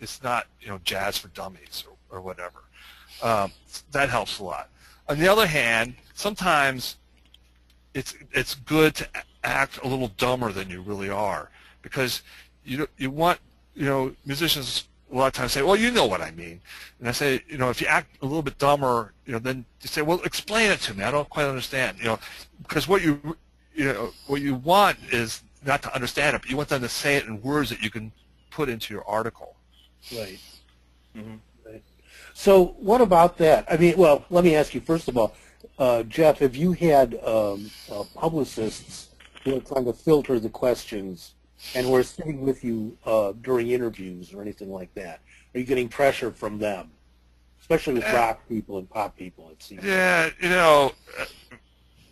it's not you know jazz for dummies or, or whatever. Um, that helps a lot. On the other hand, sometimes it's it's good to act a little dumber than you really are because you you want you know musicians a lot of times say well you know what I mean and I say you know if you act a little bit dumber you know then you say well explain it to me I don't quite understand you know because what you you know what you want is not to understand it but you want them to say it in words that you can put into your article Right. Mhm. Right. So what about that? I mean, well, let me ask you first of all, uh, Jeff, have you had um, uh, publicists who are trying to filter the questions and who are sitting with you uh, during interviews or anything like that? Are you getting pressure from them, especially with Uh, rock people and pop people? It seems. Yeah, you know,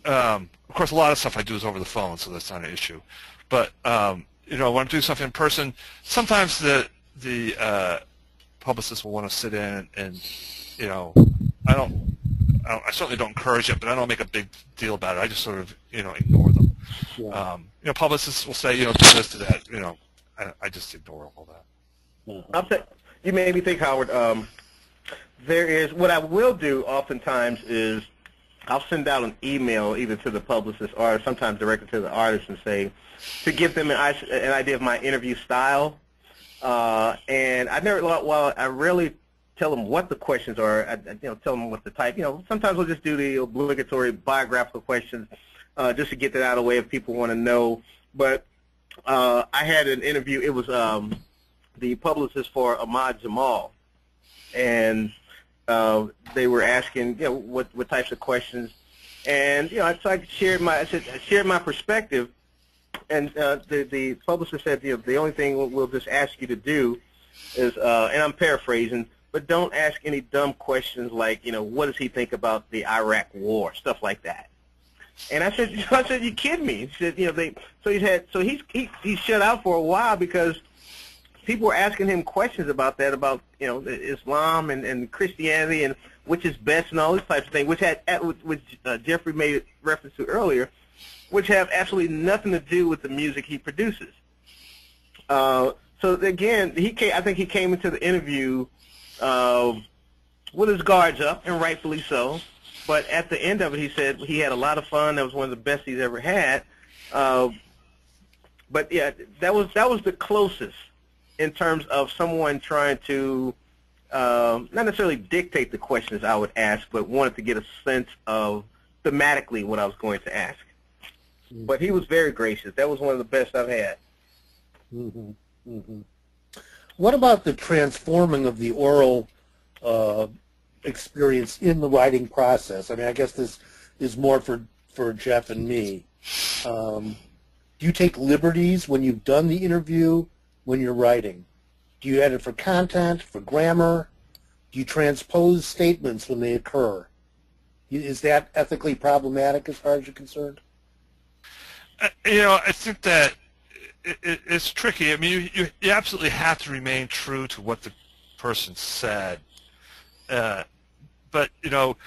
uh, um, of course, a lot of stuff I do is over the phone, so that's not an issue. But um, you know, when I'm doing something in person, sometimes the the uh, publicist will want to sit in and, and you know, I don't, I don't, I certainly don't encourage it, but I don't make a big deal about it. I just sort of you know ignore. Yeah. Um, you know, publicists will say you know do this to that. You know, I, I just ignore all that. I'll say, you made me think, Howard. Um, there is what I will do oftentimes is I'll send out an email either to the publicist or sometimes directly to the artist and say to give them an, i- an idea of my interview style. Uh, and I never, well, I rarely tell them what the questions are. I, I, you know, tell them what the type. You know, sometimes we'll just do the obligatory biographical questions uh, just to get that out of the way if people want to know. But uh, I had an interview. It was um, the publicist for Ahmad Jamal, and uh, they were asking, you know, what what types of questions, and you know, I, so I shared my I said I shared my perspective, and uh, the the publicist said, you know, the only thing we'll, we'll just ask you to do is, uh, and I'm paraphrasing, but don't ask any dumb questions like, you know, what does he think about the Iraq War, stuff like that. And I said, I said, you kidding me? He said, you know, they. So he had, so he's he, he's shut out for a while because people were asking him questions about that, about you know Islam and, and Christianity and which is best and all these types of things, which had which uh, Geoffrey made reference to earlier, which have absolutely nothing to do with the music he produces. Uh, so again, he came, I think he came into the interview uh, with his guards up, and rightfully so. But at the end of it, he said he had a lot of fun. That was one of the best he's ever had. Uh, but yeah, that was that was the closest in terms of someone trying to um, not necessarily dictate the questions I would ask, but wanted to get a sense of thematically what I was going to ask. But he was very gracious. That was one of the best I've had. hmm hmm What about the transforming of the oral uh, experience in the writing process? I mean, I guess this is more for, for Jeff and me. Um, do you take liberties when you've done the interview when you're writing? Do you edit for content, for grammar? Do you transpose statements when they occur? Is that ethically problematic as far as you're concerned? Uh, You know, I think that it, it, it's tricky. I mean, you, you, you absolutely have to remain true to what the person said. Uh, but you know,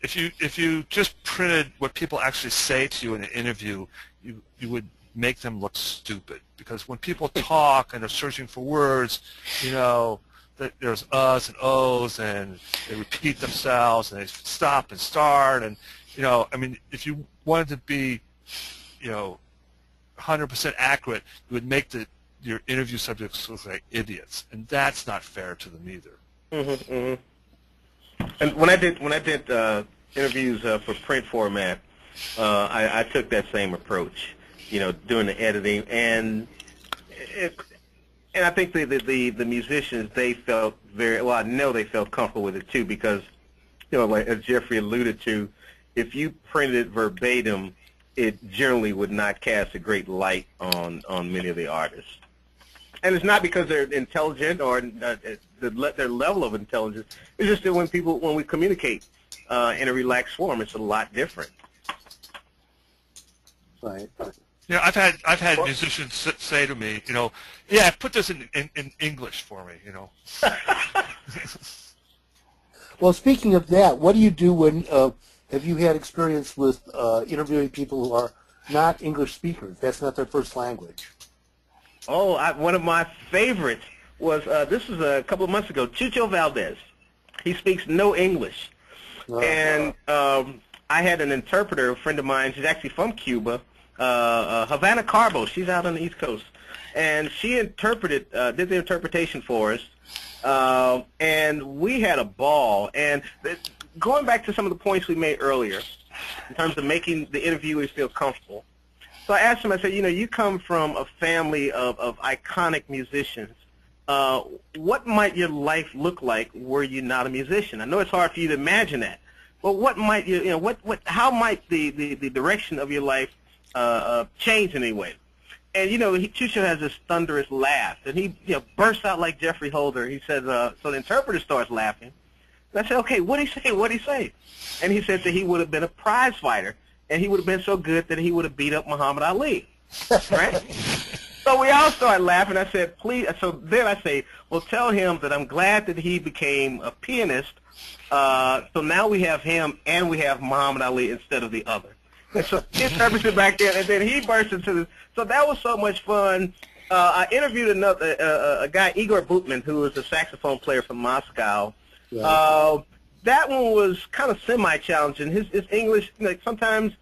if you if you just printed what people actually say to you in an interview, you you would make them look stupid. Because when people talk and they're searching for words, you know, that there's us and ohs and they repeat themselves and they stop and start and you know, I mean, if you wanted to be you know, 100% accurate, you would make the your interview subjects look like idiots, and that's not fair to them either. Mm-hmm, mm-hmm. And when I did when I did uh, interviews uh, for print format, uh, I, I took that same approach. You know, doing the editing, and it, and I think the, the the the musicians they felt very well. I know they felt comfortable with it too because, you know, like as Geoffrey alluded to, if you printed verbatim, it generally would not cast a great light on on many of the artists and it's not because they're intelligent or uh, the, their level of intelligence. It's just that when people, when we communicate, uh, in a relaxed form. It's a lot different. Right. Yeah, I've had I've had musicians say to me, you know, yeah, put this in in, in English for me, you know. Well, speaking of that, what do you do when uh, have you had experience with uh, interviewing people who are not English speakers? That's not their first language. Oh, I, one of my favorites was uh, this was a couple of months ago. Chucho Valdés. He speaks no English, Uh, and um, I had an interpreter, a friend of mine. She's actually from Cuba, uh, uh, Havana Carbo. She's out on the East Coast, and she interpreted, uh, did the interpretation for us, uh, and we had a ball. And going back to some of the points we made earlier, in terms of making the interviewers feel comfortable. So I asked him, I said, you know, you come from a family of, of iconic musicians. Uh, what might your life look like were you not a musician? I know it's hard for you to imagine that, but what might you, you know, what, what, how might the, the, the direction of your life uh, uh, change in any way? And you know, he, Chucho has this thunderous laugh, and he you know bursts out like Geoffrey Holder. He says, uh, so the interpreter starts laughing. And I said, okay, what did he say? What did he say? And he said that he would have been a prize fighter, and he would have been so good that he would have beat up Muhammad Ali. Right? so we all started laughing. I said, please. So then I say, well, tell him that I'm glad that he became a pianist. Uh, so now we have him and we have Muhammad Ali instead of the other. And so he interpreted back there, and then he burst into this. So that was so much fun. Uh, I interviewed another uh, a guy, Igor Butman, who was a saxophone player from Moscow. Right. Uh, that one was kind of semi-challenging. His, his English, like sometimes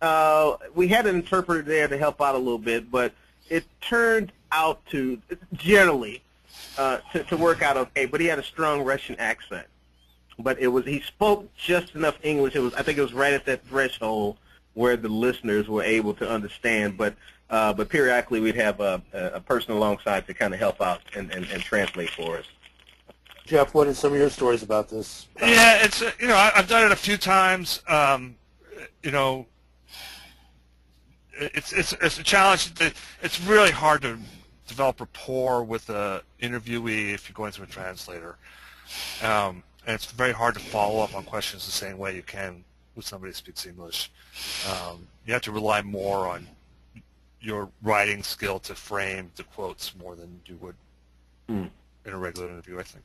uh, we had an interpreter there to help out a little bit, but it turned out to generally uh, to, to work out okay. But he had a strong Russian accent. But it was he spoke just enough English. It was I think it was right at that threshold where the listeners were able to understand. But uh, but periodically we'd have a, a person alongside to kind of help out and, and, and translate for us. Jeff, what are some of your stories about this? Yeah, it's uh, you know I, I've done it a few times. Um, you know, it's it's it's a challenge. It's really hard to develop rapport with a interviewee if you're going through a translator, um, and it's very hard to follow up on questions the same way you can with somebody who speaks English. Um, you have to rely more on your writing skill to frame the quotes more than you would Mm. in a regular interview. I think.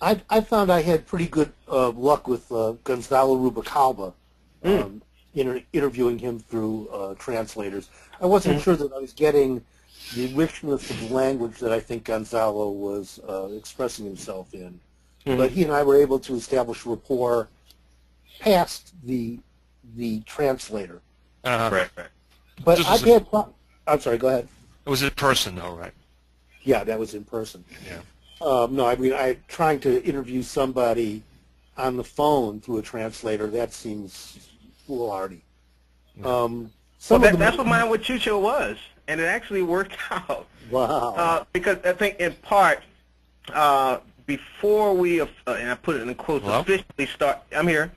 I, I found I had pretty good uh, luck with uh, Gonzalo Rubalcaba, um, inter- interviewing him through uh, translators. I wasn't sure that I was getting the richness of the language that I think Gonzalo was uh, expressing himself in. But he and I were able to establish rapport past the the translator. Uh, Right, right. But I've had. pro- I'm sorry. Go ahead. It was in person, though, right? Yeah, that was in person. Yeah. Um, no, I mean, I trying to interview somebody on the phone through a translator. That seems foolhardy. Um, some Well, of that, the that's what mine with Chucho was, and it actually worked out. wow. Uh, because I think in part, uh, before we, uh, and I put it in quotes, Hello? officially start, I'm here.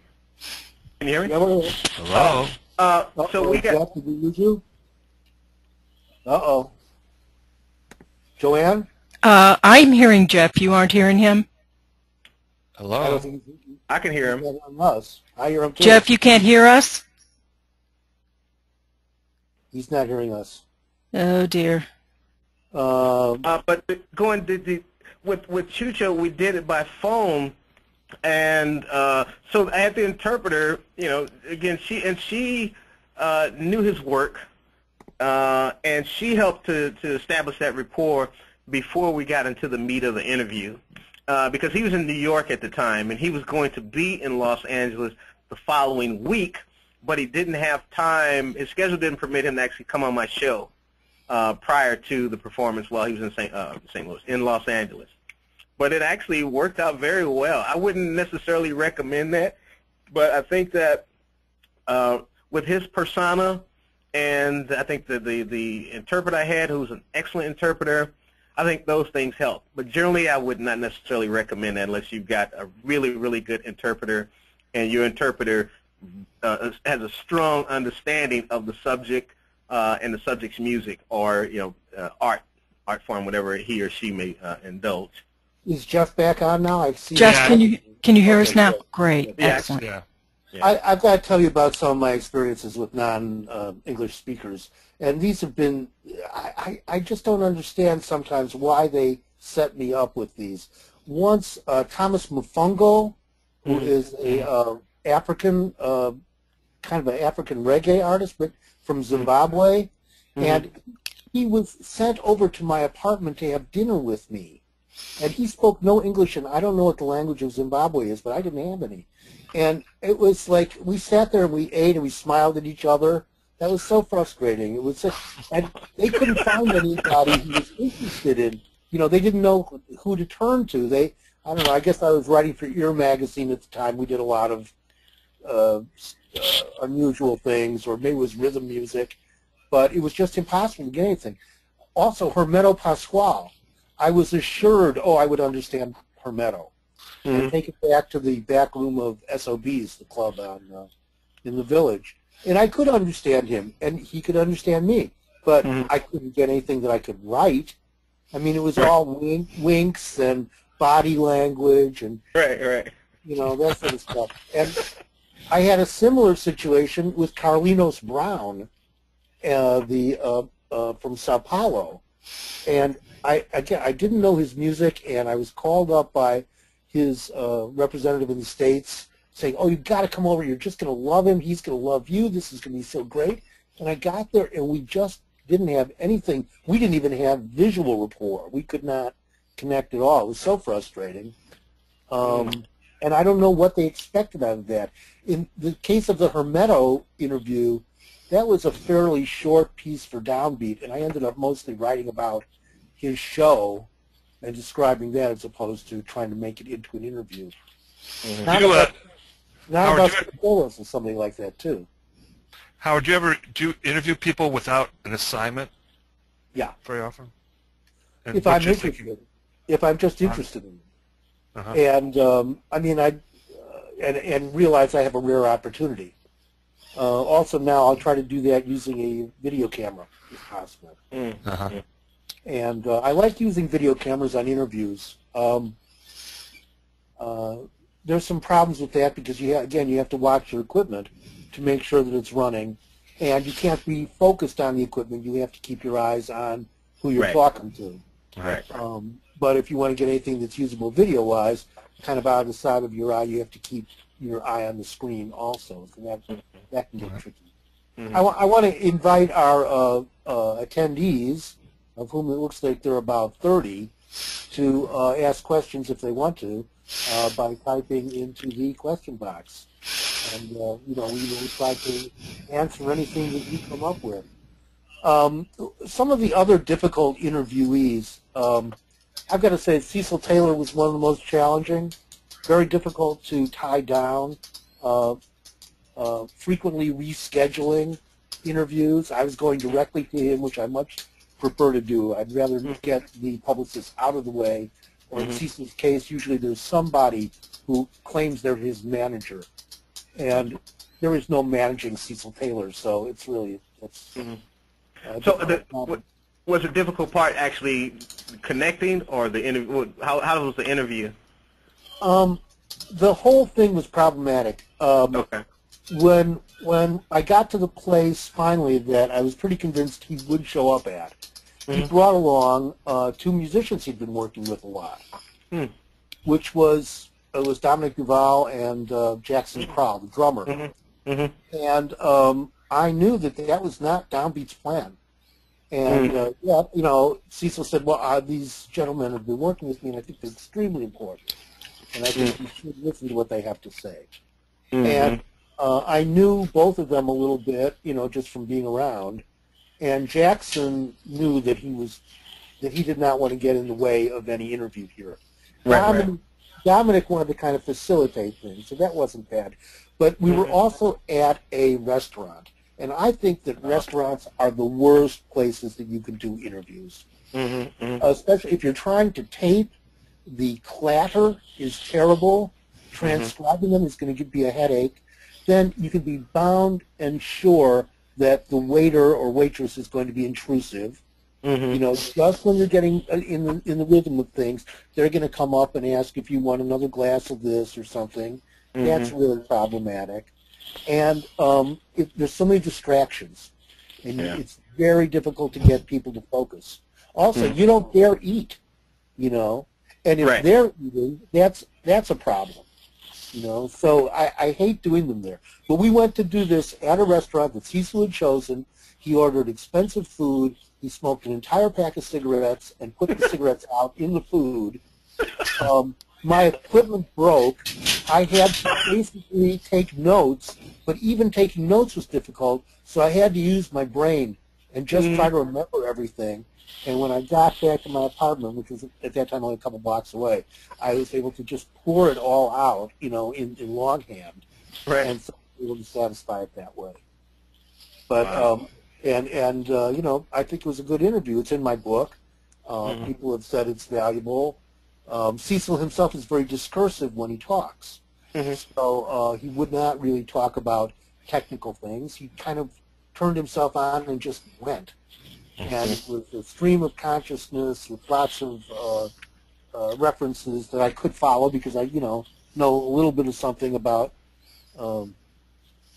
Can you hear me? Yeah, wait, wait. Hello. Uh, so Uh-oh, we got, Jeff, did you? Uh oh. Joanne, Uh, I'm hearing Jeff. You aren't hearing him? I Hello. don't think he's, he's I can hear him. on us. I hear him too. Jeff, you can't hear us? he's not hearing us. Oh, dear. Um, Uh, but going to the, with with Chucho, we did it by phone, and uh, so I had the interpreter. You know, again, she and she uh, knew his work, uh, and she helped to to establish that rapport before we got into the meat of the interview, uh, because he was in New York at the time, and he was going to be in Los Angeles the following week, but he didn't have time. His schedule didn't permit him to actually come on my show uh, prior to the performance while he was in St. Uh, St. Louis, in Los Angeles. But it actually worked out very well. I wouldn't necessarily recommend that, but I think that uh, with his persona, and I think the, the, the interpreter I had, who's an excellent interpreter, I think those things help. But generally, I would not necessarily recommend that unless you've got a really, really good interpreter, and your interpreter uh, has a strong understanding of the subject uh, and the subject's music or you know uh, art art form, whatever he or she may uh, indulge. is Jeff back on now? I see. Jeff, Yeah. can you can you hear us now? good. Great. Yeah, Excellent. Yeah. Yeah. I, I've got to tell you about some of my experiences with non-English speakers, and these have been. I, I I just don't understand sometimes why they set me up with these. Once uh, Thomas Mapfumo, who Mhm. is a uh, African uh, kind of an African reggae artist, but from Zimbabwe, Mhm. and he was sent over to my apartment to have dinner with me. And he spoke no English, and I don't know what the language of Zimbabwe is, but I didn't have any. And it was like we sat there and we ate and we smiled at each other. That was so frustrating. It was, such, and they couldn't find anybody who was interested in. You know, they didn't know who to turn to. They, I don't know. I guess I was writing for Ear magazine at the time. We did a lot of uh, uh, unusual things, or maybe it was rhythm music, but it was just impossible to get anything. Also, Hermeto Pascoal. I was assured, oh, I would understand Hermeto. And Mhm. take it back to the back room of SOBs, the club on uh, in the village. And I could understand him, and he could understand me, but Mhm. I couldn't get anything that I could write. I mean, it was all wink, winks and body language and Right, right. you know, that sort of stuff. And I had a similar situation with Carlinhos Brown, uh, the uh, uh, from Sao Paulo, and I again I didn't know his music, and I was called up by his uh, representative in the states saying, "Oh, you've got to come over. You're just going to love him. He's going to love you. This is going to be so great." And I got there, and we just didn't have anything. We didn't even have visual rapport. We could not connect at all. It was so frustrating. Um, and I don't know what they expected out of that. In the case of the Hermeto interview, that was a fairly short piece for Downbeat, and I ended up mostly writing about his show and describing that as opposed to trying to make it into an interview. Mhm. Not You, about, not Howard, about you- Spigolas or something like that, too. Howard, do you ever do interview people without an assignment? Yeah. Very often. And if I'm interested thinking- in If I'm just interested in it. Uh-huh. and um, I mean, I uh, and and realize I have a rare opportunity. Uh, also, now I'll try to do that using a video camera if possible. Mm. Uh-huh. And uh, I like using video cameras on interviews. Um, uh, there's some problems with that because you ha- again you have to watch your equipment to make sure that it's running, and you can't be focused on the equipment. You have to keep your eyes on who you're Right. talking to. Right. Um, but if you want to get anything that's usable video-wise, kind of out of the side of your eye, you have to keep your eye on the screen also. So that, that can get Mhm. tricky. Mhm. I, wa- I want to invite our uh, uh, attendees, of whom it looks like there are about 30, to uh, ask questions if they want to uh, by typing into the question box. And, uh, you know, we will try to answer anything that you come up with. Um, some of the other difficult interviewees, um, I've got to say Cecil Taylor was one of the most challenging, very difficult to tie down, uh, uh, frequently rescheduling interviews. I was going directly to him, which I much prefer to do. I'd rather get the publicist out of the way, or in Mhm. Cecil's case, usually there's somebody who claims they're his manager. And there is no managing Cecil Taylor, so it's really, it's, Mhm. uh, So the, was the difficult part actually connecting, or the interview? How how was the interview? Um, the whole thing was problematic. Um, Okay. when when I got to the place finally that I was pretty convinced he would show up at, he Mhm. brought along uh, two musicians he'd been working with a lot, Hmm. which was it was Dominic Duval and uh, Jackson Krall, the drummer. Mhm. Mhm. And um, I knew that that was not Downbeat's plan. And Hmm. uh, yeah, you know, Cecil said, "Well, uh, these gentlemen have been working with me, and I think they're extremely important, and I think you should listen to what they have to say." Mhm. And uh, I knew both of them a little bit, you know, just from being around. And Jackson knew that he was that he did not want to get in the way of any interview here. Right, right. Dominic, Dominic wanted to kind of facilitate things, so that wasn't bad. But we were Mhm. also at a restaurant, and I think that restaurants are the worst places that you can do interviews, Mhm. Mhm. especially if you're trying to tape. The clatter is terrible. Transcribing them is going to be a headache. Then you can be bound and sure that the waiter or waitress is going to be intrusive. Mhm. You know, just when you're getting uh, in the in the rhythm of things, they're going to come up and ask if you want another glass of this or something. That's really problematic. and um, it, there's so many distractions, and Yeah. it's very difficult to get people to focus. Also, you don't dare eat, you know, and if Right. they're eating, that's that's a problem, you know. So I, I hate doing them there. But we went to do this at a restaurant that Cecil had chosen. He ordered expensive food. He smoked an entire pack of cigarettes and put the cigarettes out in the food. Um, my equipment broke. I had to basically take notes, but even taking notes was difficult, so I had to use my brain and just Mhm. try to remember everything. And when I got back to my apartment, which was at that time only a couple blocks away, I was able to just pour it all out, you know, in, in longhand, Right. and so I was able to satisfy it that way. But Wow. um, and and uh, you know, I think it was a good interview. It's in my book. Uh, Mhm. People have said it's valuable. Um, Cecil himself is very discursive when he talks, Mhm. so uh, he would not really talk about technical things. He kind of turned himself on and just went, and with was a stream of consciousness with lots of uh, uh, references that I could follow because I, you know, know a little bit of something about um,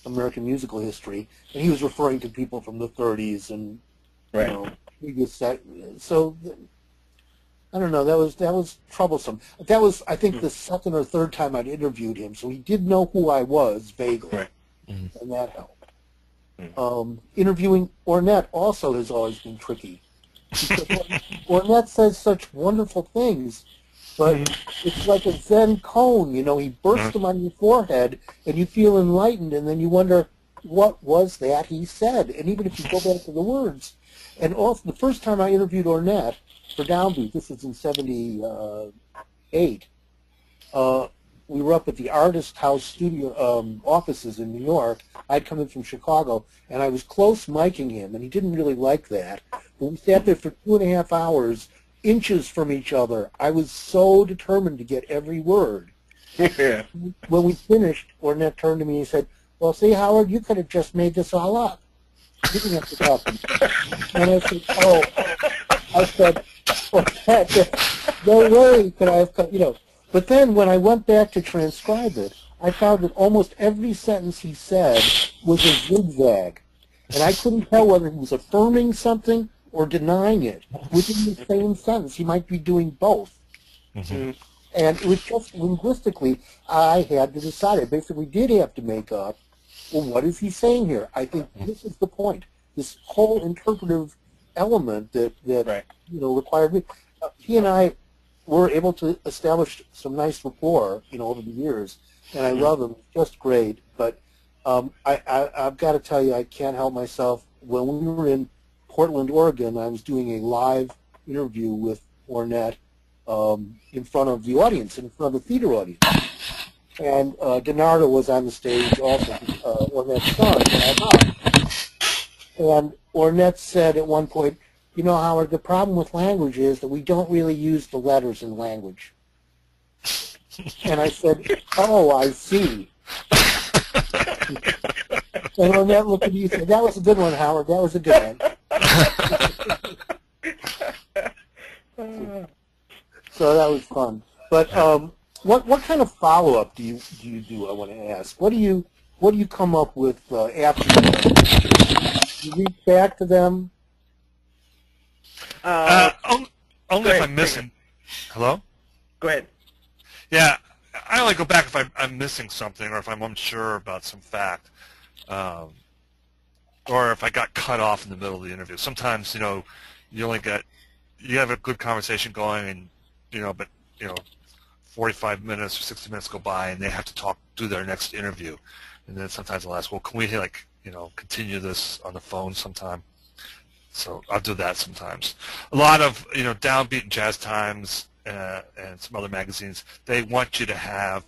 American musical history, and he was referring to people from the 30s and Right. you know, previous set. So I don't know. That was that was troublesome. That was I think the second or third time I'd interviewed him, so he did know who I was vaguely, Right. Mhm. and that helped. Um, interviewing Ornette also has always been tricky Ornette says such wonderful things, but it's like a Zen koan. You know, he bursts Mhm. them on your forehead, and you feel enlightened, and then you wonder what was that he said. And even if you go back to the words, and also the first time I interviewed Ornette for Downbeat, this was in '78. Uh, we were up at the Artist House studio um, offices in New York. I'd come in from Chicago, and I was close miking him, and he didn't really like that. But we sat there for two and a half hours, inches from each other. I was so determined to get every word. yeah. When we finished, Ornette turned to me and said, well, see, Howard, you could have just made this all up. You didn't have to talk to me. And I said, oh, I said, Ornette, no way could I have, cut- you know. But then when I went back to transcribe it, I found that almost every sentence he said was a zigzag. And I couldn't tell whether he was affirming something or denying it within the same sentence. He might be doing both. Mhm. And it was just linguistically, I had to decide. I basically did have to make up, well, what is he saying here? I think this is the point. This whole interpretive element that, that Right. you know, required me. Uh, he and I were able to establish some nice rapport, you know, over the years, and I love him. Just great. But um, I, I, I've got to tell you, I can't help myself. When we were in Portland, Oregon, I was doing a live interview with Ornette um, in front of the audience, in front of the theater audience. And uh, Denardo was on the stage also, uh, Ornette's son. And Ornette said at one point, you know, Howard, the problem with language is that we don't really use the letters in language. And I said, oh, I see. and Ornette looked at and said, that was a good one, Howard. That was a good one. So that was fun. But um, what what kind of follow up do you do you do? I want to ask. What do you what do you come up with uh, after? You, you reach back to them. Uh, Uh, on- only if ahead, I'm missing. Hello? go ahead. Yeah, I only go back if I'm, I'm missing something or if I'm unsure about some fact, um, or if I got cut off in the middle of the interview. Sometimes, you know, you only get you have a good conversation going, and you know, but you know, 45 minutes or 60 minutes go by, and they have to talk, do their next interview, and then sometimes I'll ask, well, can we like, you know, continue this on the phone sometime? So I'll do that sometimes. A lot of you know downbeat jazz times uh, and some other magazines, they want you to have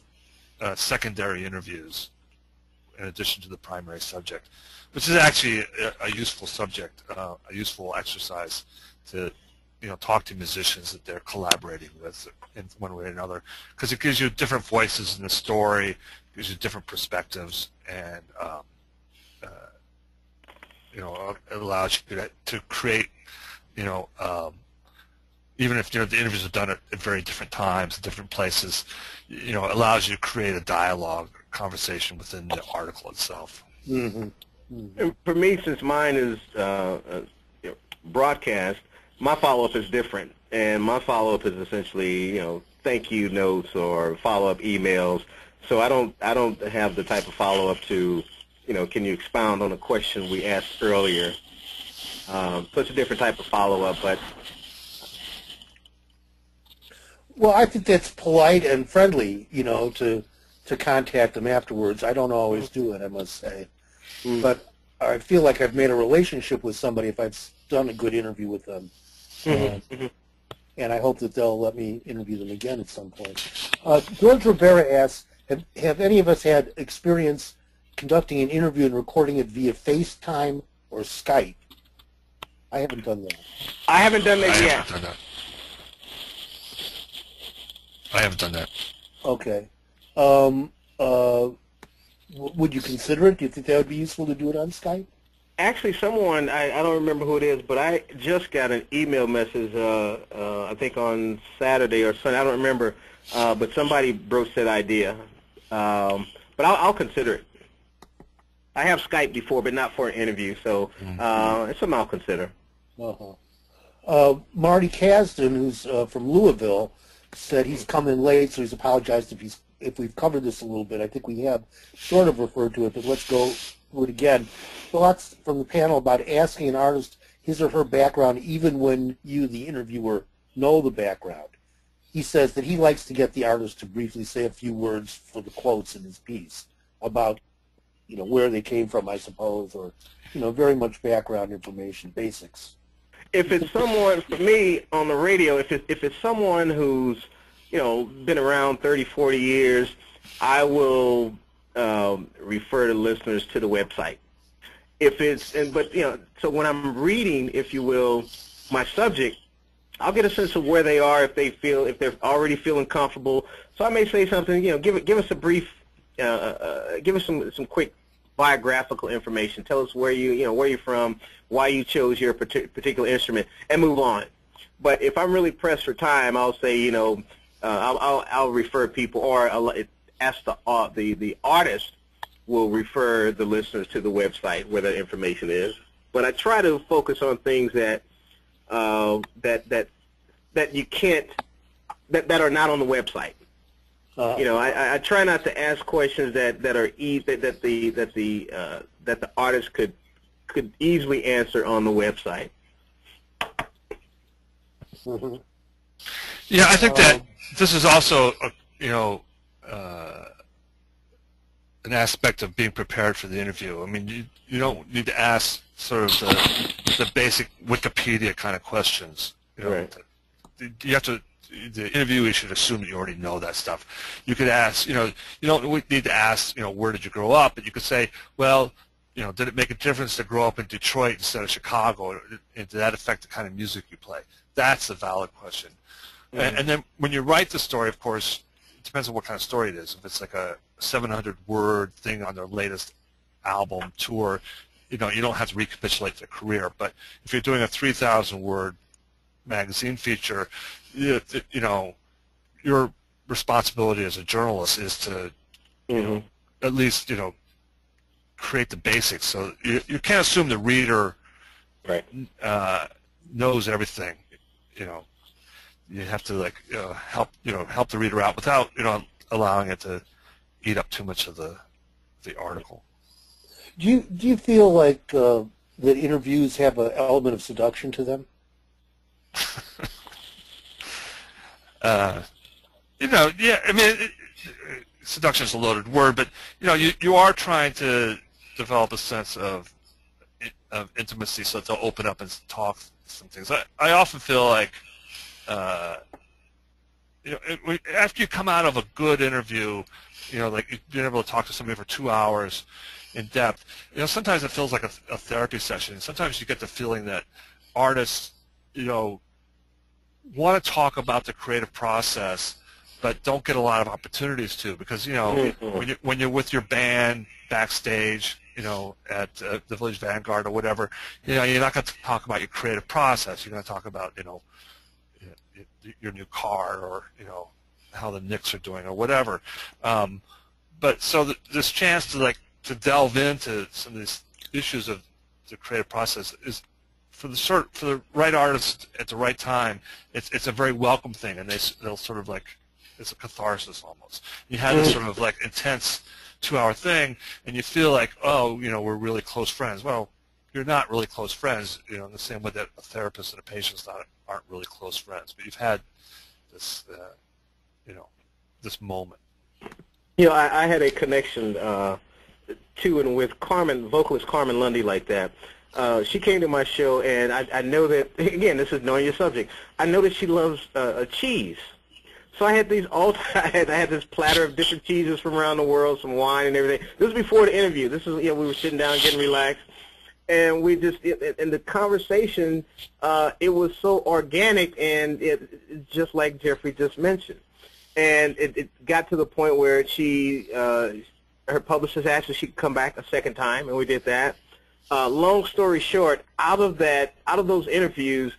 uh, secondary interviews in addition to the primary subject, which is actually a, a useful subject, uh, a useful exercise to you know talk to musicians that they're collaborating with in one way or another, because it gives you different voices in the story, gives you different perspectives, and um, uh, you know it allows you to, to create you know um, even if you know the interviews are done at, at very different times, different places, you know, it allows you to create a dialogue, conversation within the article itself. Mm-hmm. And for me, since mine is uh, uh, broadcast, my follow-up is different, and my follow-up is essentially, you know, thank you notes or follow-up emails. So I don't, I don't have the type of follow-up to, you know, can you expound on a question we asked earlier? Um, so it's a different type of follow-up, but Well, I think that's polite and friendly, you know, to to contact them afterwards. I don't always do it, I must say, Mm. but I feel like I've made a relationship with somebody if I've done a good interview with them, Uh, and I hope that they'll let me interview them again at some point. Uh, George Rivera asks, have, have any of us had experience conducting an interview and recording it via FaceTime or Skype? I haven't done that. I haven't done I that yet. haven't done that. I haven't done that. Okay. Um, uh, w- would you consider it? Do you think that would be useful to do it on Skype? Actually, someone I, I don't remember who it is, but I just got an email message. Uh, uh, I think on Saturday or Sunday. I don't remember, uh, but somebody broached that idea. Um, but I'll, I'll consider it. I have Skype before, but not for an interview, so uh, it's something I'll consider. Uh-huh. Uh, Marty Kasdan, who's uh, from Louisville, said he's come in late, so he's apologized if he's if we've covered this a little bit. I think we have sort of referred to it, but let's go through it again. Thoughts from the panel about asking an artist his or her background, even when you, the interviewer, know the background. He says that he likes to get the artist to briefly say a few words for the quotes in his piece about, you know, where they came from, I suppose, or, you know, very much background information, basics. if it's someone for me on the radio, if it's if it's someone who's you know been around 30, 40 years, I will um, refer the listeners to the website. If it's and but you know so when I'm reading, if you will, my subject, I'll get a sense of where they are if they feel if they're already feeling comfortable. So I may say something, you know, give give us a brief, uh, give us some some quick biographical information. Tell us where you, you know, where you're from, why you chose your particular instrument, and move on. But if I'm really pressed for time, I'll say, you know, uh, I'll, I'll, I'll refer people, or I'll ask the uh, the the artist will refer the listeners to the website where that information is. But I try to focus on things that uh, that that that you can't that that are not on the website. Uh, You know, I, I try not to ask questions that that are e- that, that the that the uh, that the artist could could easily answer on the website. Yeah, I think that Um, this is also, a, you know, uh, an aspect of being prepared for the interview. I mean, you you don't need to ask sort of the the basic Wikipedia kind of questions. You know, Right. you have to. The interviewee should assume that you already know that stuff. You could ask, you know, you don't need to ask, you know, where did you grow up, but you could say, well, you know, did it make a difference to grow up in Detroit instead of Chicago? And did that affect the kind of music you play? That's a valid question. And, mm-hmm. and then when you write the story, of course, it depends on what kind of story it is. If it's like a 700-word thing on their latest album tour, you know, you don't have to recapitulate their career. But if you're doing a 3,000-word magazine feature, you, you know, your responsibility as a journalist is to Mm-hmm. at least, you know, create the basics. So you, you can't assume the reader Right. uh, knows everything. You know, you have to like uh, help you know help the reader out without you know allowing it to eat up too much of the the article. Do you do you feel like uh, that interviews have an element of seduction to them? Uh, you know, yeah. I mean, it, seduction is a loaded word, but you know, you you are trying to develop a sense of of intimacy, so that they'll open up and talk some things. I I often feel like. Uh, you know, it, after you come out of a good interview, you know, like you've been able to talk to somebody for two hours in depth, you know, sometimes it feels like a, a therapy session. Sometimes you get the feeling that artists, you know, want to talk about the creative process, but don't get a lot of opportunities to because, you know, Mhm. when, you, when you're with your band backstage, you know, at uh, the Village Vanguard or whatever, you know, you're not going to talk about your creative process. You're going to talk about, you know, your new car or you know how the Knicks are doing or whatever. Um, but so th- this chance to like to delve into some of these issues of the creative process is for the sort for the right artist at the right time. It's it's a very welcome thing, and they they'll sort of like it's a catharsis almost. You have this sort of like intense two-hour thing, and you feel like oh you know we're really close friends. Well, you're not really close friends, you know, in the same way that a therapist and a patient's not aren't really close friends. But you've had this, uh, you know, this moment. You know, I, I had a connection uh, to and with Carmen, vocalist Carmen Lundy, like that. Uh, she came to my show, and I, I know that again, this is knowing your subject. I know that she loves uh, cheese, so I had these all. I had I had this platter of different cheeses from around the world, some wine and everything. This was before the interview. This is you know we were sitting down, getting relaxed, and we just in the conversation, uh, it was so organic and it just like Jeffrey just mentioned and it, it got to the point where she, uh, her publicist asked if she could come back a second time, and we did that. Uh, long story short, out of that, out of those interviews,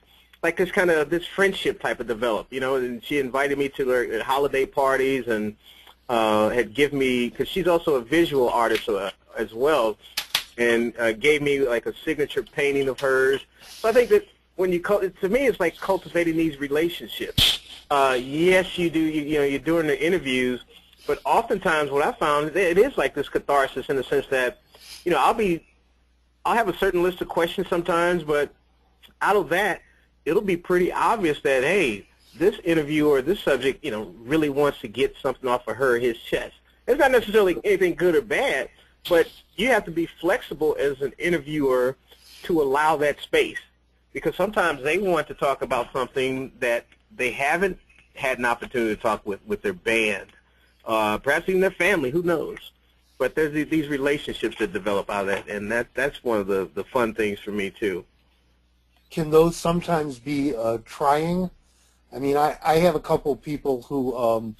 like this kind of this friendship type of developed, you know. And she invited me to her holiday parties and uh, had given me because she's also a visual artist uh, as well, and uh, gave me like a signature painting of hers. So I think that when you to me, it's like cultivating these relationships. Uh, yes, you do. You, you know, you're doing the interviews, but oftentimes what I found it is like this catharsis in the sense that, you know, I'll be, I'll have a certain list of questions sometimes, but out of that, it'll be pretty obvious that hey, this interviewer, this subject, you know, really wants to get something off of her or his chest. It's not necessarily anything good or bad, but you have to be flexible as an interviewer to allow that space because sometimes they want to talk about something that they haven't had an opportunity to talk with with their band, uh, perhaps even their family. Who knows? But there's these- relationships that develop out of that, and that that's one of the the fun things for me too. Can those sometimes be uh, trying? I mean, I, I have a couple of people who um,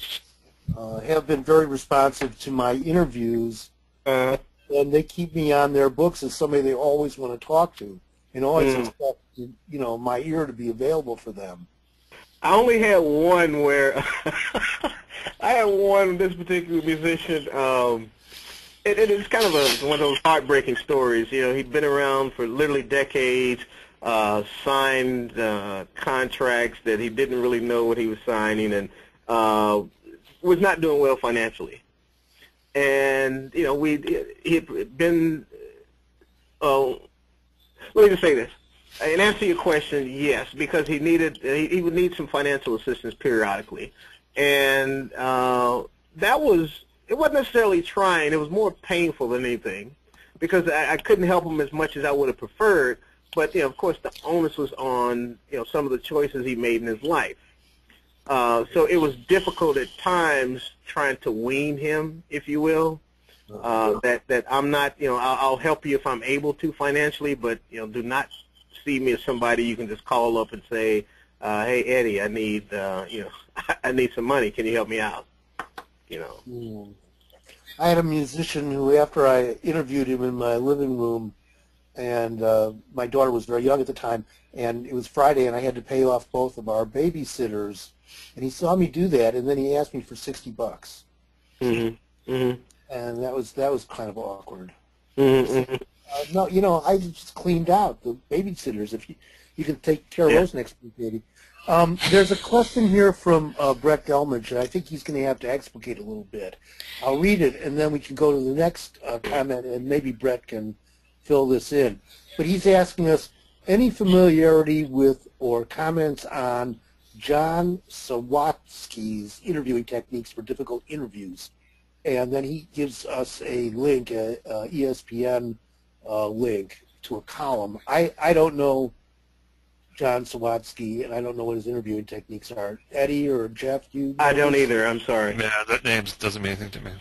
uh, have been very responsive to my interviews, Uh, and they keep me on their books as somebody they always want to talk to, and always Mm. expect you know my ear to be available for them. I only had one where I had one this particular musician. Um, it, it is kind of a, one of those heartbreaking stories. You know, he'd been around for literally decades, uh, signed uh, contracts that he didn't really know what he was signing, and uh, was not doing well financially. And you know, we he had been. Uh, let me just say this. In answer to your question, yes, because he needed he, he would need some financial assistance periodically, and uh, that was it wasn't necessarily trying. It was more painful than anything, because I, I couldn't help him as much as I would have preferred. But you know, of course, the onus was on you know some of the choices he made in his life. Uh, so it was difficult at times trying to wean him, if you will. Uh, that that I'm not, you know, I'll, I'll help you if I'm able to financially, but you know, do not see me as somebody you can just call up and say, uh, "Hey Eddie, I need, uh, you know, I need some money. Can you help me out?" You know. Hmm. I had a musician who, after I interviewed him in my living room, and uh, my daughter was very young at the time, and it was Friday, and I had to pay off both of our babysitters, and he saw me do that, and then he asked me for sixty bucks, Mm-hmm. Mm-hmm. and that was that was kind of awkward. Mm-hmm. Uh, no, you know, I just cleaned out the babysitters. If you you can take care of Yeah. those next week, baby. Um, there's a question here from uh, Brett Delmage, and I think he's going to have to explicate a little bit. I'll read it, and then we can go to the next uh, comment, and maybe Brett can fill this in. But he's asking us any familiarity with or comments on John Sawatsky's interviewing techniques for difficult interviews. And then he gives us a link, a, ESPN uh, link to a column. I, I don't know John Sawatsky, and I don't know what his interviewing techniques are. Eddie or Jeff, you? I don't either. I'm sorry. Yeah, that name doesn't mean anything to me.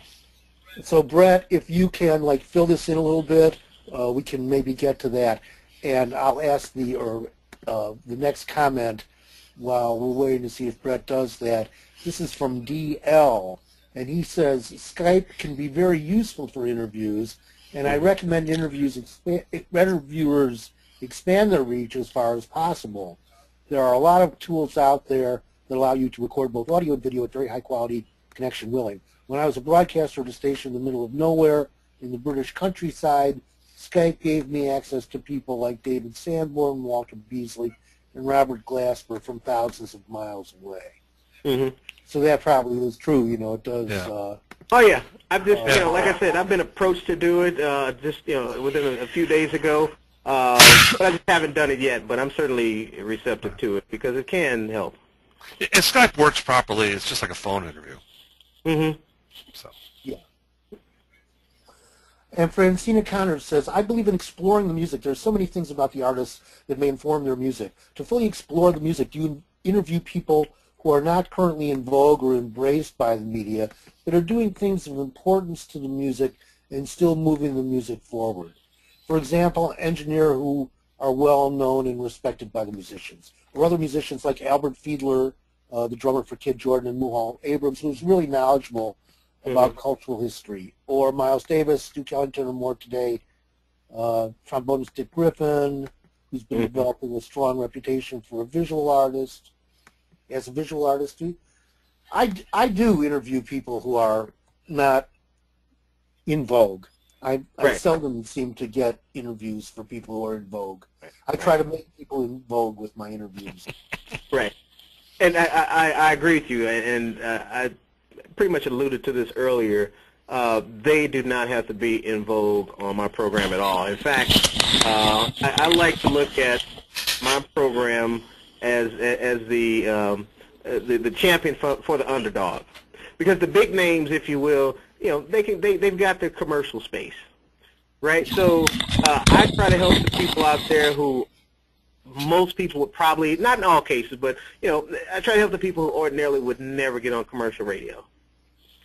So Brett, if you can like fill this in a little bit, uh, we can maybe get to that, and I'll ask the or uh, the next comment while we're waiting to see if Brett does that. This is from DL, and he says Skype can be very useful for interviews, and I recommend interviews expa- interviewers expand their reach as far as possible. There are a lot of tools out there that allow you to record both audio and video at very high quality connection willing. When I was a broadcaster at a station in the middle of nowhere in the British countryside, Skype gave me access to people like David Sanborn, Walter Beasley, and Robert Glasper from thousands of miles away. hmm So that probably is true. You know, it does. Yeah. Uh, Oh yeah, I've just you know, like I said, I've been approached to do it uh, just you know within a, a few days ago, uh, but I just haven't done it yet. But I'm certainly receptive to it because it can help. If Skype works properly, it's just like a phone interview. Mm-hmm. So Yeah. And Francina Connors says, I believe in exploring the music. There's so many things about the artists that may inform their music. To fully explore the music, do you interview people who are not currently in vogue or embraced by the media, that are doing things of importance to the music and still moving the music forward? For example, engineer who are well known and respected by the musicians, or other musicians like Albert Fielder, uh, the drummer for Kidd Jordan, and Muhal Abrams, who's really knowledgeable about cultural history, or Miles Davis, Duke Ellington, and more today, uh, trombonist Dick Griffin, who's been Mhm. developing a strong reputation for a visual artist, as a visual artist too. I do interview people who are not in vogue. I, I seldom seem to get interviews for people who are in vogue. I try to make people in vogue with my interviews. Right. And I, I, I agree with you, and uh, I pretty much alluded to this earlier. Uh, they do not have to be in vogue on my program at all. In fact, uh, I, I like to look at my program as as the um, the, the champion for, for the underdog, because the big names, if you will, you know, they can they they've got their commercial space, right? So uh, I try to help the people out there who most people would probably, not in all cases, but, you know, I try to help the people who ordinarily would never get on commercial radio.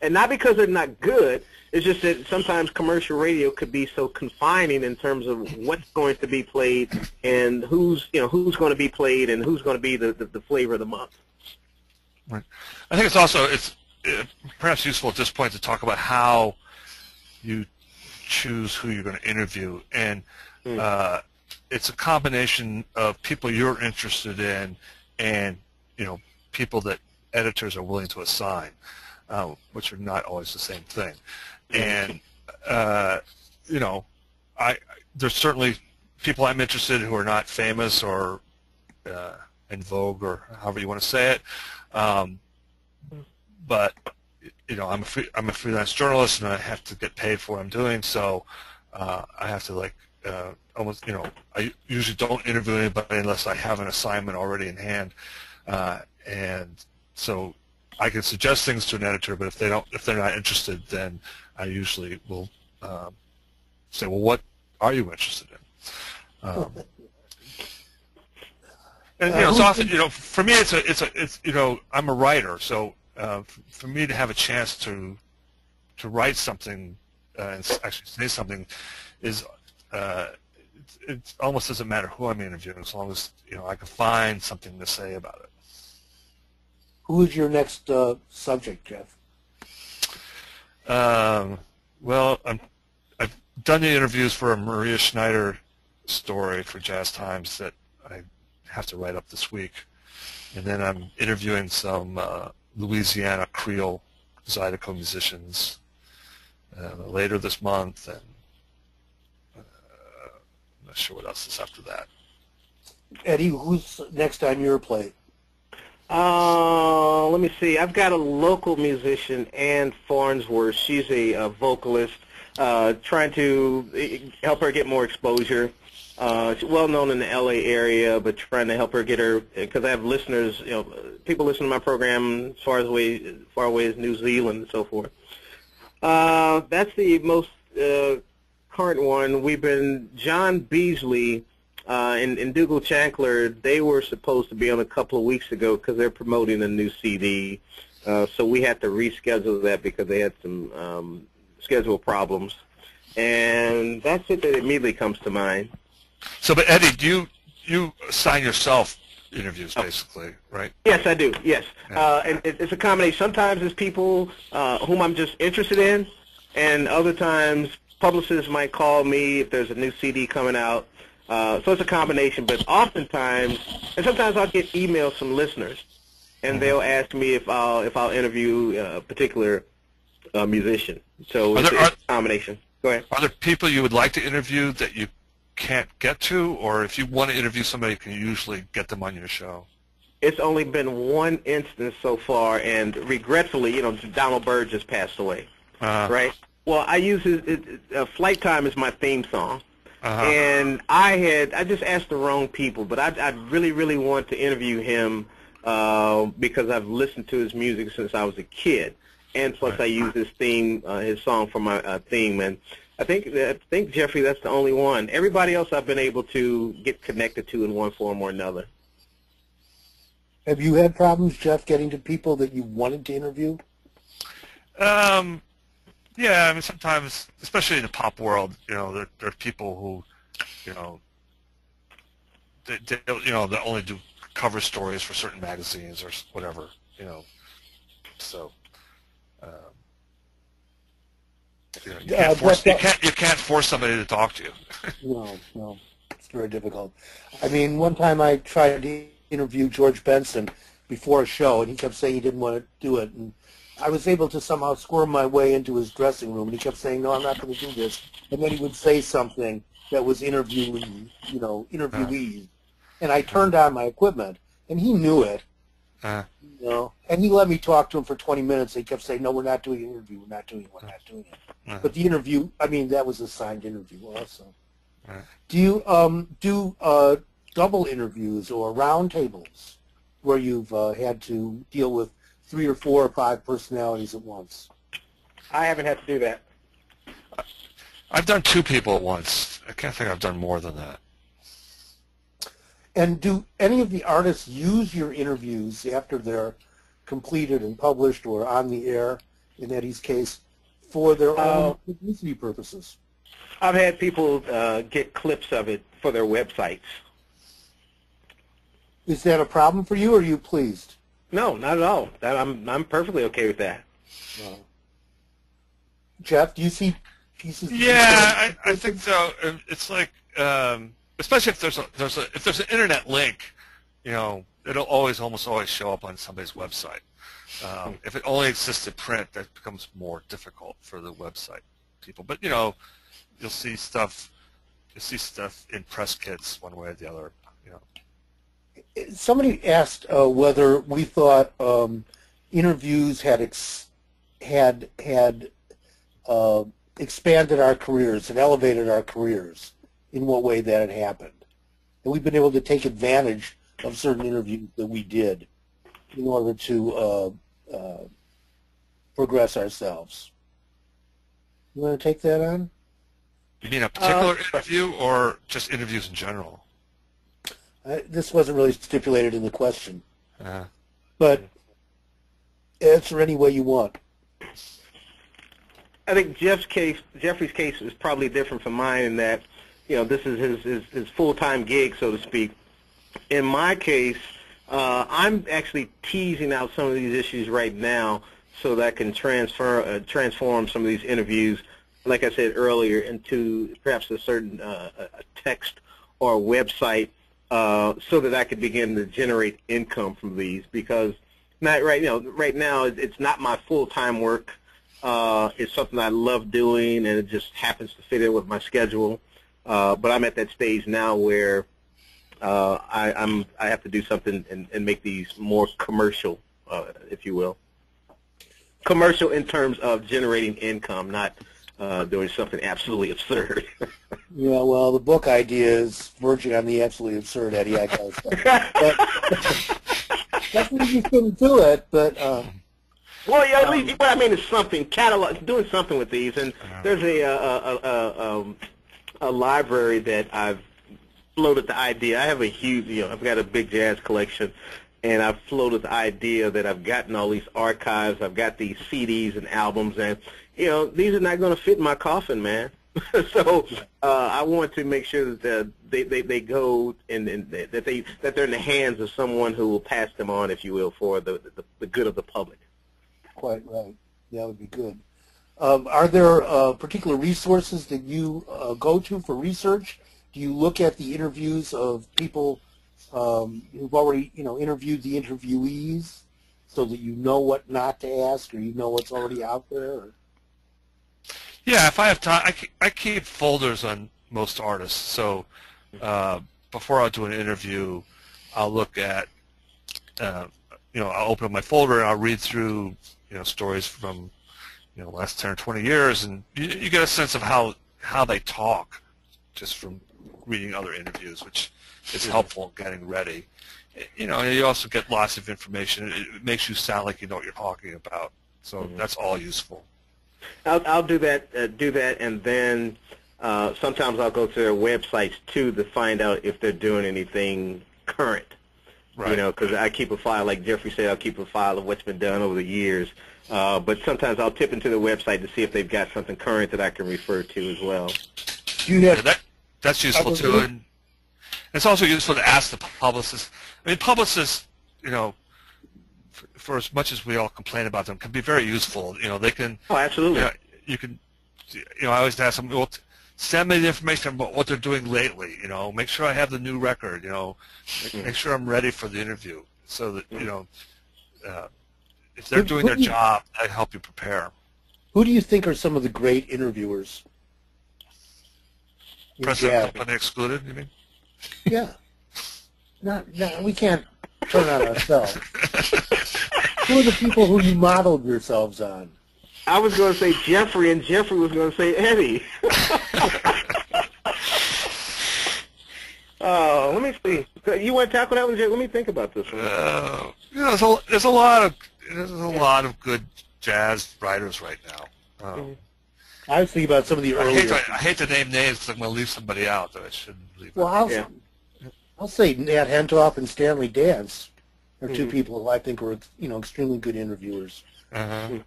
And not because they're not good, it's just that sometimes commercial radio could be so confining in terms of what's going to be played and who's, you know, who's going to be played and who's going to be the, the, the flavor of the month. Right. I think it's also it's perhaps useful at this point to talk about how you choose who you're going to interview, and Mm. uh, it's a combination of people you're interested in, and you know people that editors are willing to assign, uh, which are not always the same thing, and uh, you know, I there's certainly people I'm interested in who are not famous or uh, in vogue or however you want to say it. Um, but you know, I'm a free, I'm a freelance journalist, and I have to get paid for what I'm doing. So uh, I have to like uh, almost, you know, I usually don't interview anybody unless I have an assignment already in hand, uh, and so I can suggest things to an editor. But if they don't, if they're not interested, then I usually will um, say, well, what are you interested in? Um, and you know, it's often you know, for me, it's a, it's a, it's you know, I'm a writer, so uh, for me to have a chance to to write something uh, and actually say something is uh, it, it almost doesn't matter who I'm interviewing as long as you know I can find something to say about it. Who is your next uh, subject, Jeff? Um, well, I'm, I've done the interviews for a Maria Schneider story for Jazz Times that I have to write up this week, and then I'm interviewing some uh, Louisiana Creole Zydeco musicians uh, later this month, and uh, I'm not sure what else is after that. Eddie, who's next on your plate? Uh, let me see. I've got a local musician, Ann Farnsworth. She's a, uh vocalist, uh, trying to eh, help her get more exposure. Uh, she's well known in the LA area, but trying to help her get her because I have listeners, you know, people listen to my program as far as way, far away as New Zealand and so forth. Uh, that's the most uh, current one. We've been John Beasley uh, and, and Ndugu Chancler, they were supposed to be on a couple of weeks ago because they're promoting a new CD. Uh, so we had to reschedule that because they had some um, schedule problems. And that's it that immediately comes to mind. So, but Eddie, do you you assign yourself interviews basically, right? Yes, I do. Yes, Yeah. uh, and it, it's a combination. Sometimes it's people uh, whom I'm just interested in, and other times publicists might call me if there's a new CD coming out. Uh, so it's a combination. But oftentimes, and sometimes I'll get emails from listeners, and they'll ask me if I'll if I'll interview a particular uh, musician. So Are it's, there- it's a combination. Go ahead. Are there people you would like to interview that you can't get to, or if you want to interview somebody, can you usually get them on your show? It's only been one instance so far, and regretfully, you know, Donald Byrd just passed away, Uh, right? Well, I use his, it, it, uh, "Flight Time" is my theme song, Uh-huh. and I had I just asked the wrong people, but I, I really, really want to interview him uh, because I've listened to his music since I was a kid, and plus Right. I use his theme, uh, his song for my uh, theme, and I think that, I think Jeffrey, that's the only one. Everybody else I've been able to get connected to in one form or another. Have you had problems, Jeff, getting to people that you wanted to interview? Um, yeah, I mean sometimes, especially in the pop world, you know, there, there are people who, you know, they, they you know they only do cover stories for certain magazines or whatever, you know. So, um, you, know, you, can't force, you can't you can't force somebody to talk to you. No, no. It's very difficult. I mean, one time I tried to interview George Benson before a show, and he kept saying he didn't want to do it. And I was able to somehow squirm my way into his dressing room, and he kept saying, no, I'm not going to do this. And then he would say something that was interviewing, you know, interviewees. And I turned on my equipment, and he knew it, Uh, you know. And he let me talk to him for 20 minutes. He kept saying, no, we're not doing an interview. We're not doing it. We're not doing it. Uh, But the interview, I mean, that was a signed interview also. Right. Do you um, do uh, double interviews or round tables where you've uh, had to deal with three or four or five personalities at once? I haven't had to do that. I've done two people at once. I can't think I've done more than that. And do any of the artists use your interviews after they're completed and published or on the air, in Eddie's case, for their own Uh, publicity purposes? I've had people uh, get clips of it for their websites. Is that a problem for you, or are you pleased? No, not at all. That, I'm I'm perfectly okay with that. Jeff, do you see pieces? Yeah, I, I think so. Um, It's like, um, especially if there's a there's a if there's an internet link, you know, it'll always almost always show up on somebody's website. Um, if it only exists in print, that becomes more difficult for the website people. But you know, you'll see stuff. You'll see stuff in press kits one way or the other. You know. somebody asked uh, whether we thought um, interviews had ex- had had uh, expanded our careers and elevated our careers. In what way that had happened, and we've been able to take advantage of certain interviews that we did in order to uh, uh, progress ourselves. You want to take that on? You mean a particular interview or just interviews in general? Uh, this wasn't really stipulated in the question, Uh, but answer any way you want. I think Jeff's case, Jeffrey's case, is probably different from mine in that, you know, this is his his, his full time gig, so to speak. In my case, uh, I'm actually teasing out some of these issues right now so that I can transfer uh, transform some of these interviews, like I said earlier, into perhaps a certain uh, a text or a website, uh, so that I could begin to generate income from these. Because not right, you know, right now it- it's not my full time work. Uh, it's something I love doing, and it just happens to fit in with my schedule. Uh, but I'm at that stage now where uh, I, I'm I have to do something and, and make these more commercial, uh, if you will. Commercial in terms of generating income, not uh, doing something absolutely absurd. Yeah, well, the book idea is verging on the absolutely absurd, Eddie. I gotta say. But that's when you couldn't do it, but uh, Well, yeah, at least what I mean is something catalog, doing something with these. And there's a a, a, a, um, a library that I've floated the idea. I have a huge, you know, I've got a big jazz collection, and I've floated the idea that I've gotten all these archives. I've got these CDs and albums, and you know, these are not going to fit in my coffin, man. so uh, I want to make sure that uh, they, they they go and, and that they that they're in the hands of someone who will pass them on, if you will, for the the, the good of the public. quite right. That would be good. Um, are there uh, particular resources that you uh, go to for research? Do you look at the interviews of people um, who've already, you know, interviewed the interviewees so that you know what not to ask, or you know what's already out there? Yeah, if I have time, I keep, I keep folders on most artists. So uh, before I do an interview, I'll look at, uh, you know, I'll open up my folder and I'll read through, you know, stories from, you know, last 10 or 20 years, and you, you get a sense of how, how they talk just from reading other interviews, which is helpful in getting ready. You know, you also get lots of information. It makes you sound like you know what you're talking about. So that's all useful. I'll, I'll do that. Uh, do that, and then uh, sometimes I'll go to their websites too to find out if they're doing anything current. Right. You know, because I keep a file, like Jeffrey said, I'll keep a file of what's been done over the years. Uh, but sometimes I'll tip into the website to see if they've got something current that I can refer to as well. Do you Yeah, have that that's useful too, and it's also useful to ask the publicist. I mean, publicists, you know, for, for as much as we all complain about them, can be very useful. You know, they can, Oh, absolutely. you, know, you can, you know, I always ask them, well, t- send me the information about what they're doing lately. You know, make sure I have the new record. You know, make, make sure I'm ready for the interview, so that you know, uh, if they're Who- doing who their you- job, I help you prepare. who do you think are some of the great interviewers? In President jazz? company excluded. You mean? Yeah. Not, not, we can't turn on ourselves. Who are the people who you modeled yourselves on? I was going to say Jeffrey, and Jeffrey was going to say Eddie. oh, let me see. You want to tackle that one, Jay? Let me think about this one. Uh, you know, there's a, there's a lot of there's a lot of good jazz writers right now. Um, I was thinking about some of the I hate earlier. to, I hate to name names because I'm going to leave somebody out that I shouldn't leave. Well, out. I'll, Yeah. I'll say Nat Hentoff and Stanley Dance are 2 Mhm. people who I think were, you know, extremely good interviewers. Uh-huh.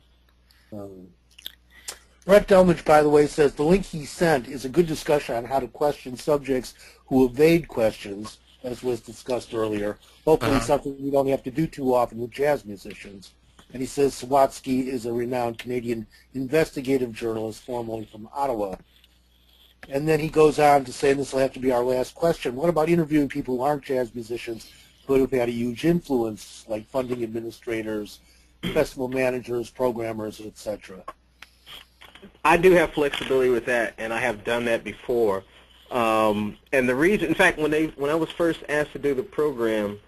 Um, Brett Delmage, by the way, says the link he sent is a good discussion on how to question subjects who evade questions, as was discussed earlier. Hopefully Uh-huh. something we don't have to do too often with jazz musicians. And he says Sawatsky is a renowned Canadian investigative journalist, formerly from Ottawa. And then he goes on to say, and this will have to be our last question, what about interviewing people who aren't jazz musicians but who've had a huge influence, like funding administrators, festival managers, programmers, etc.? I do have flexibility with that, and I have done that before. Um, and the reason, in fact, when they when I was first asked to do the program,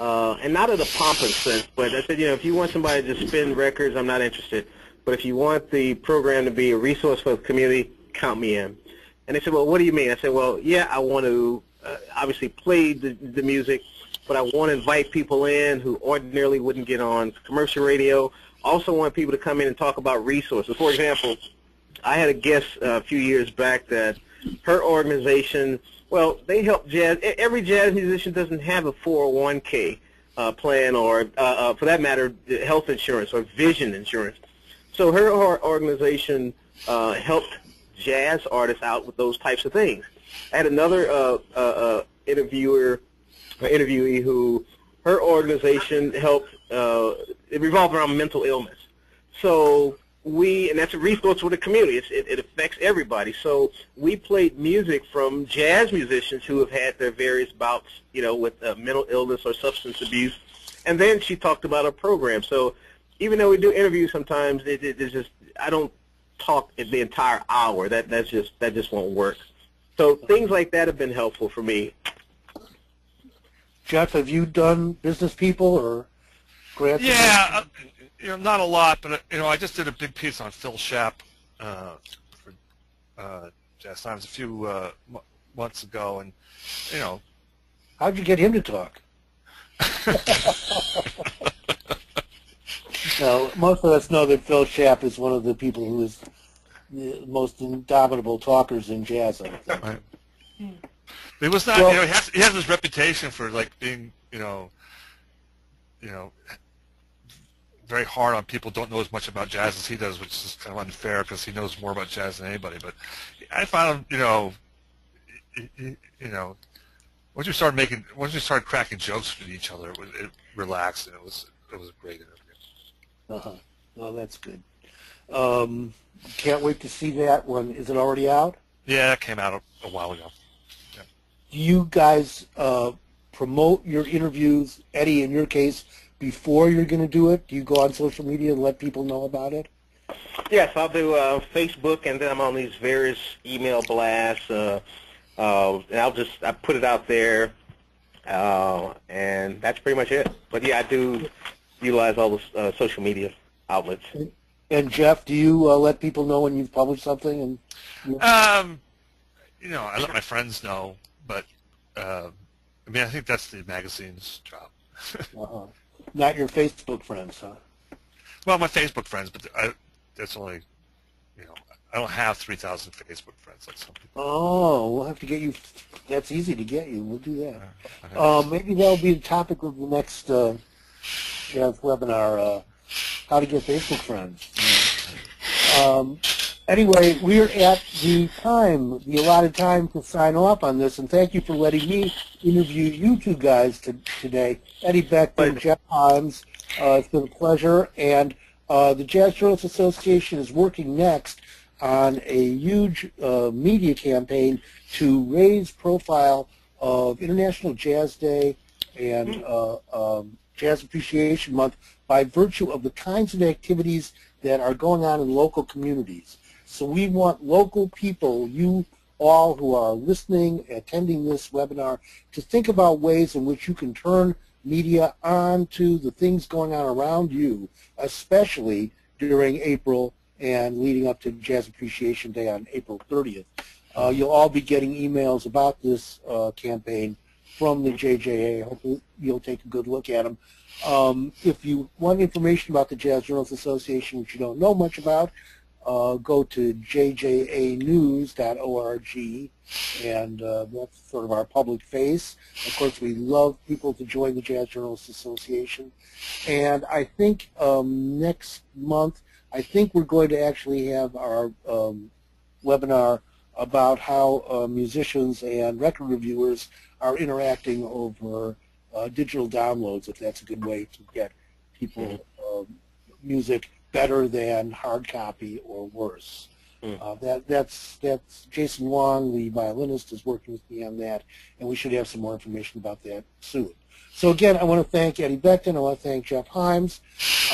uh, and not in a pompous sense, but I said, you know, if you want somebody to spin records, I'm not interested. But if you want the program to be a resource for the community, count me in. And they said, well, what do you mean? I said, well, yeah, I want to uh, obviously play the, the music, but I want to invite people in who ordinarily wouldn't get on commercial radio. Also want people to come in and talk about resources. For example, I had a guest uh, a few years back that her organization, well, they help jazz. Every jazz musician doesn't have a 401k uh, plan or, uh, uh, for that matter, health insurance or vision insurance. So her or- organization uh, helped jazz artists out with those types of things. I had another uh, uh, interviewer, interviewee who her organization helped. It revolved around mental illness. So we, and that's a resource for the community. It's, it, it affects everybody. So we played music from jazz musicians who have had their various bouts, you know, with uh, mental illness or substance abuse. And then she talked about a program. So even though we do interviews sometimes, it, it, it's just I don't talk the entire hour. That that's just that just won't work. So things like that have been helpful for me. Jeff, have you done business people or grants? Yeah, uh, you know, not a lot, but uh, you know, I just did a big piece on Phil Schaap uh, for uh, Jazz Times a few uh, m- months ago, and you know, How'd you get him to talk? Now, most of us know that Phil Schaap is one of the people who is the most indomitable talkers in jazz. I think. Right. He was not. Well- you know, he has, he has this reputation for like being, you know, you know, very hard on people don't know as much about jazz as he does, which is kind of unfair because he knows more about jazz than anybody. But I found you know, he- you know, once you started making, once you started cracking jokes with each other, it, was, it relaxed and it was it was a great interview. Uh-huh. Well, that's good. Um, can't wait to see that one. Is it already out? Yeah, it came out a, a while ago. Do you guys uh, promote your interviews? Eddie, in your case, before you're going to do it? Do you go on social media and let people know about it? Yes, I'll do uh, Facebook, and then I'm on these various email blasts, uh, uh, and I'll just I put it out there, uh, and that's pretty much it. But yeah, I do utilize all the uh, social media outlets. And Jeff, do you uh, let people know when you've published something? And Um, you know, I let my friends know, but uh, I mean, I think that's the magazine's job. uh, not your Facebook friends, huh? well, my Facebook friends, but I, that's only, you know, I don't have 3,000 Facebook friends like some people. Oh, we'll have to get you. That's easy to get you. We'll do that. Have. Uh, maybe that'll be the topic of the next uh, webinar, uh, how to get Facebook friends. Um, anyway, we're at the time, the allotted time to sign off on this, and thank you for letting me interview you two guys to, today. Eddie Becton, Pleasure. Jeff Himes, uh, it's been a pleasure, and uh, the Jazz Journalists Association is working next on a huge uh, media campaign to raise profile of International Jazz Day and uh, um, Jazz Appreciation Month by virtue of the kinds of activities that are going on in local communities. So we want local people, you all who are listening, attending this webinar, to think about ways in which you can turn media on to the things going on around you, especially during April and leading up to Jazz Appreciation Day on April 30th. Uh, you'll all be getting emails about this uh, campaign from the JJA. Hopefully you'll take a good look at them. Um, if you want information about the Jazz Journalists Association, which you don't know much about, uh, go to jjanews.org, and uh, that's sort of our public face. Of course, we love people to join the Jazz Journalists Association. And I think um, next month, I think we're going to actually have our um, webinar about how uh, musicians and record reviewers are interacting over uh, digital downloads, if that's a good way to get people um, music better than hard copy or worse. Mm. Uh, that that's that's Jason Hwang, the violinist, is working with me on that, and we should have some more information about that soon. So again, I want to thank Eddie Becton. I want to thank Jeff Himes,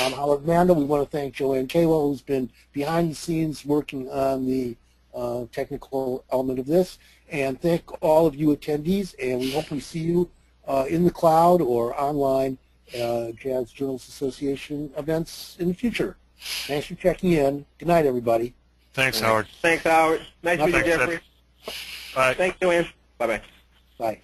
um, Howard Mandel. We want to thank Joanne Kaywell, who's been behind the scenes working on the uh, technical element of this, and thank all of you attendees. And we hope we see you uh, in the cloud or online uh, Jazz Journalists Association events in the future. Thanks for checking in. Good night, everybody. Thanks, Howard. Thanks, Howard. Nice to meet you, Thanks, Ed. Jeffrey. Bye. Thanks, Joanne. Bye-bye. Bye.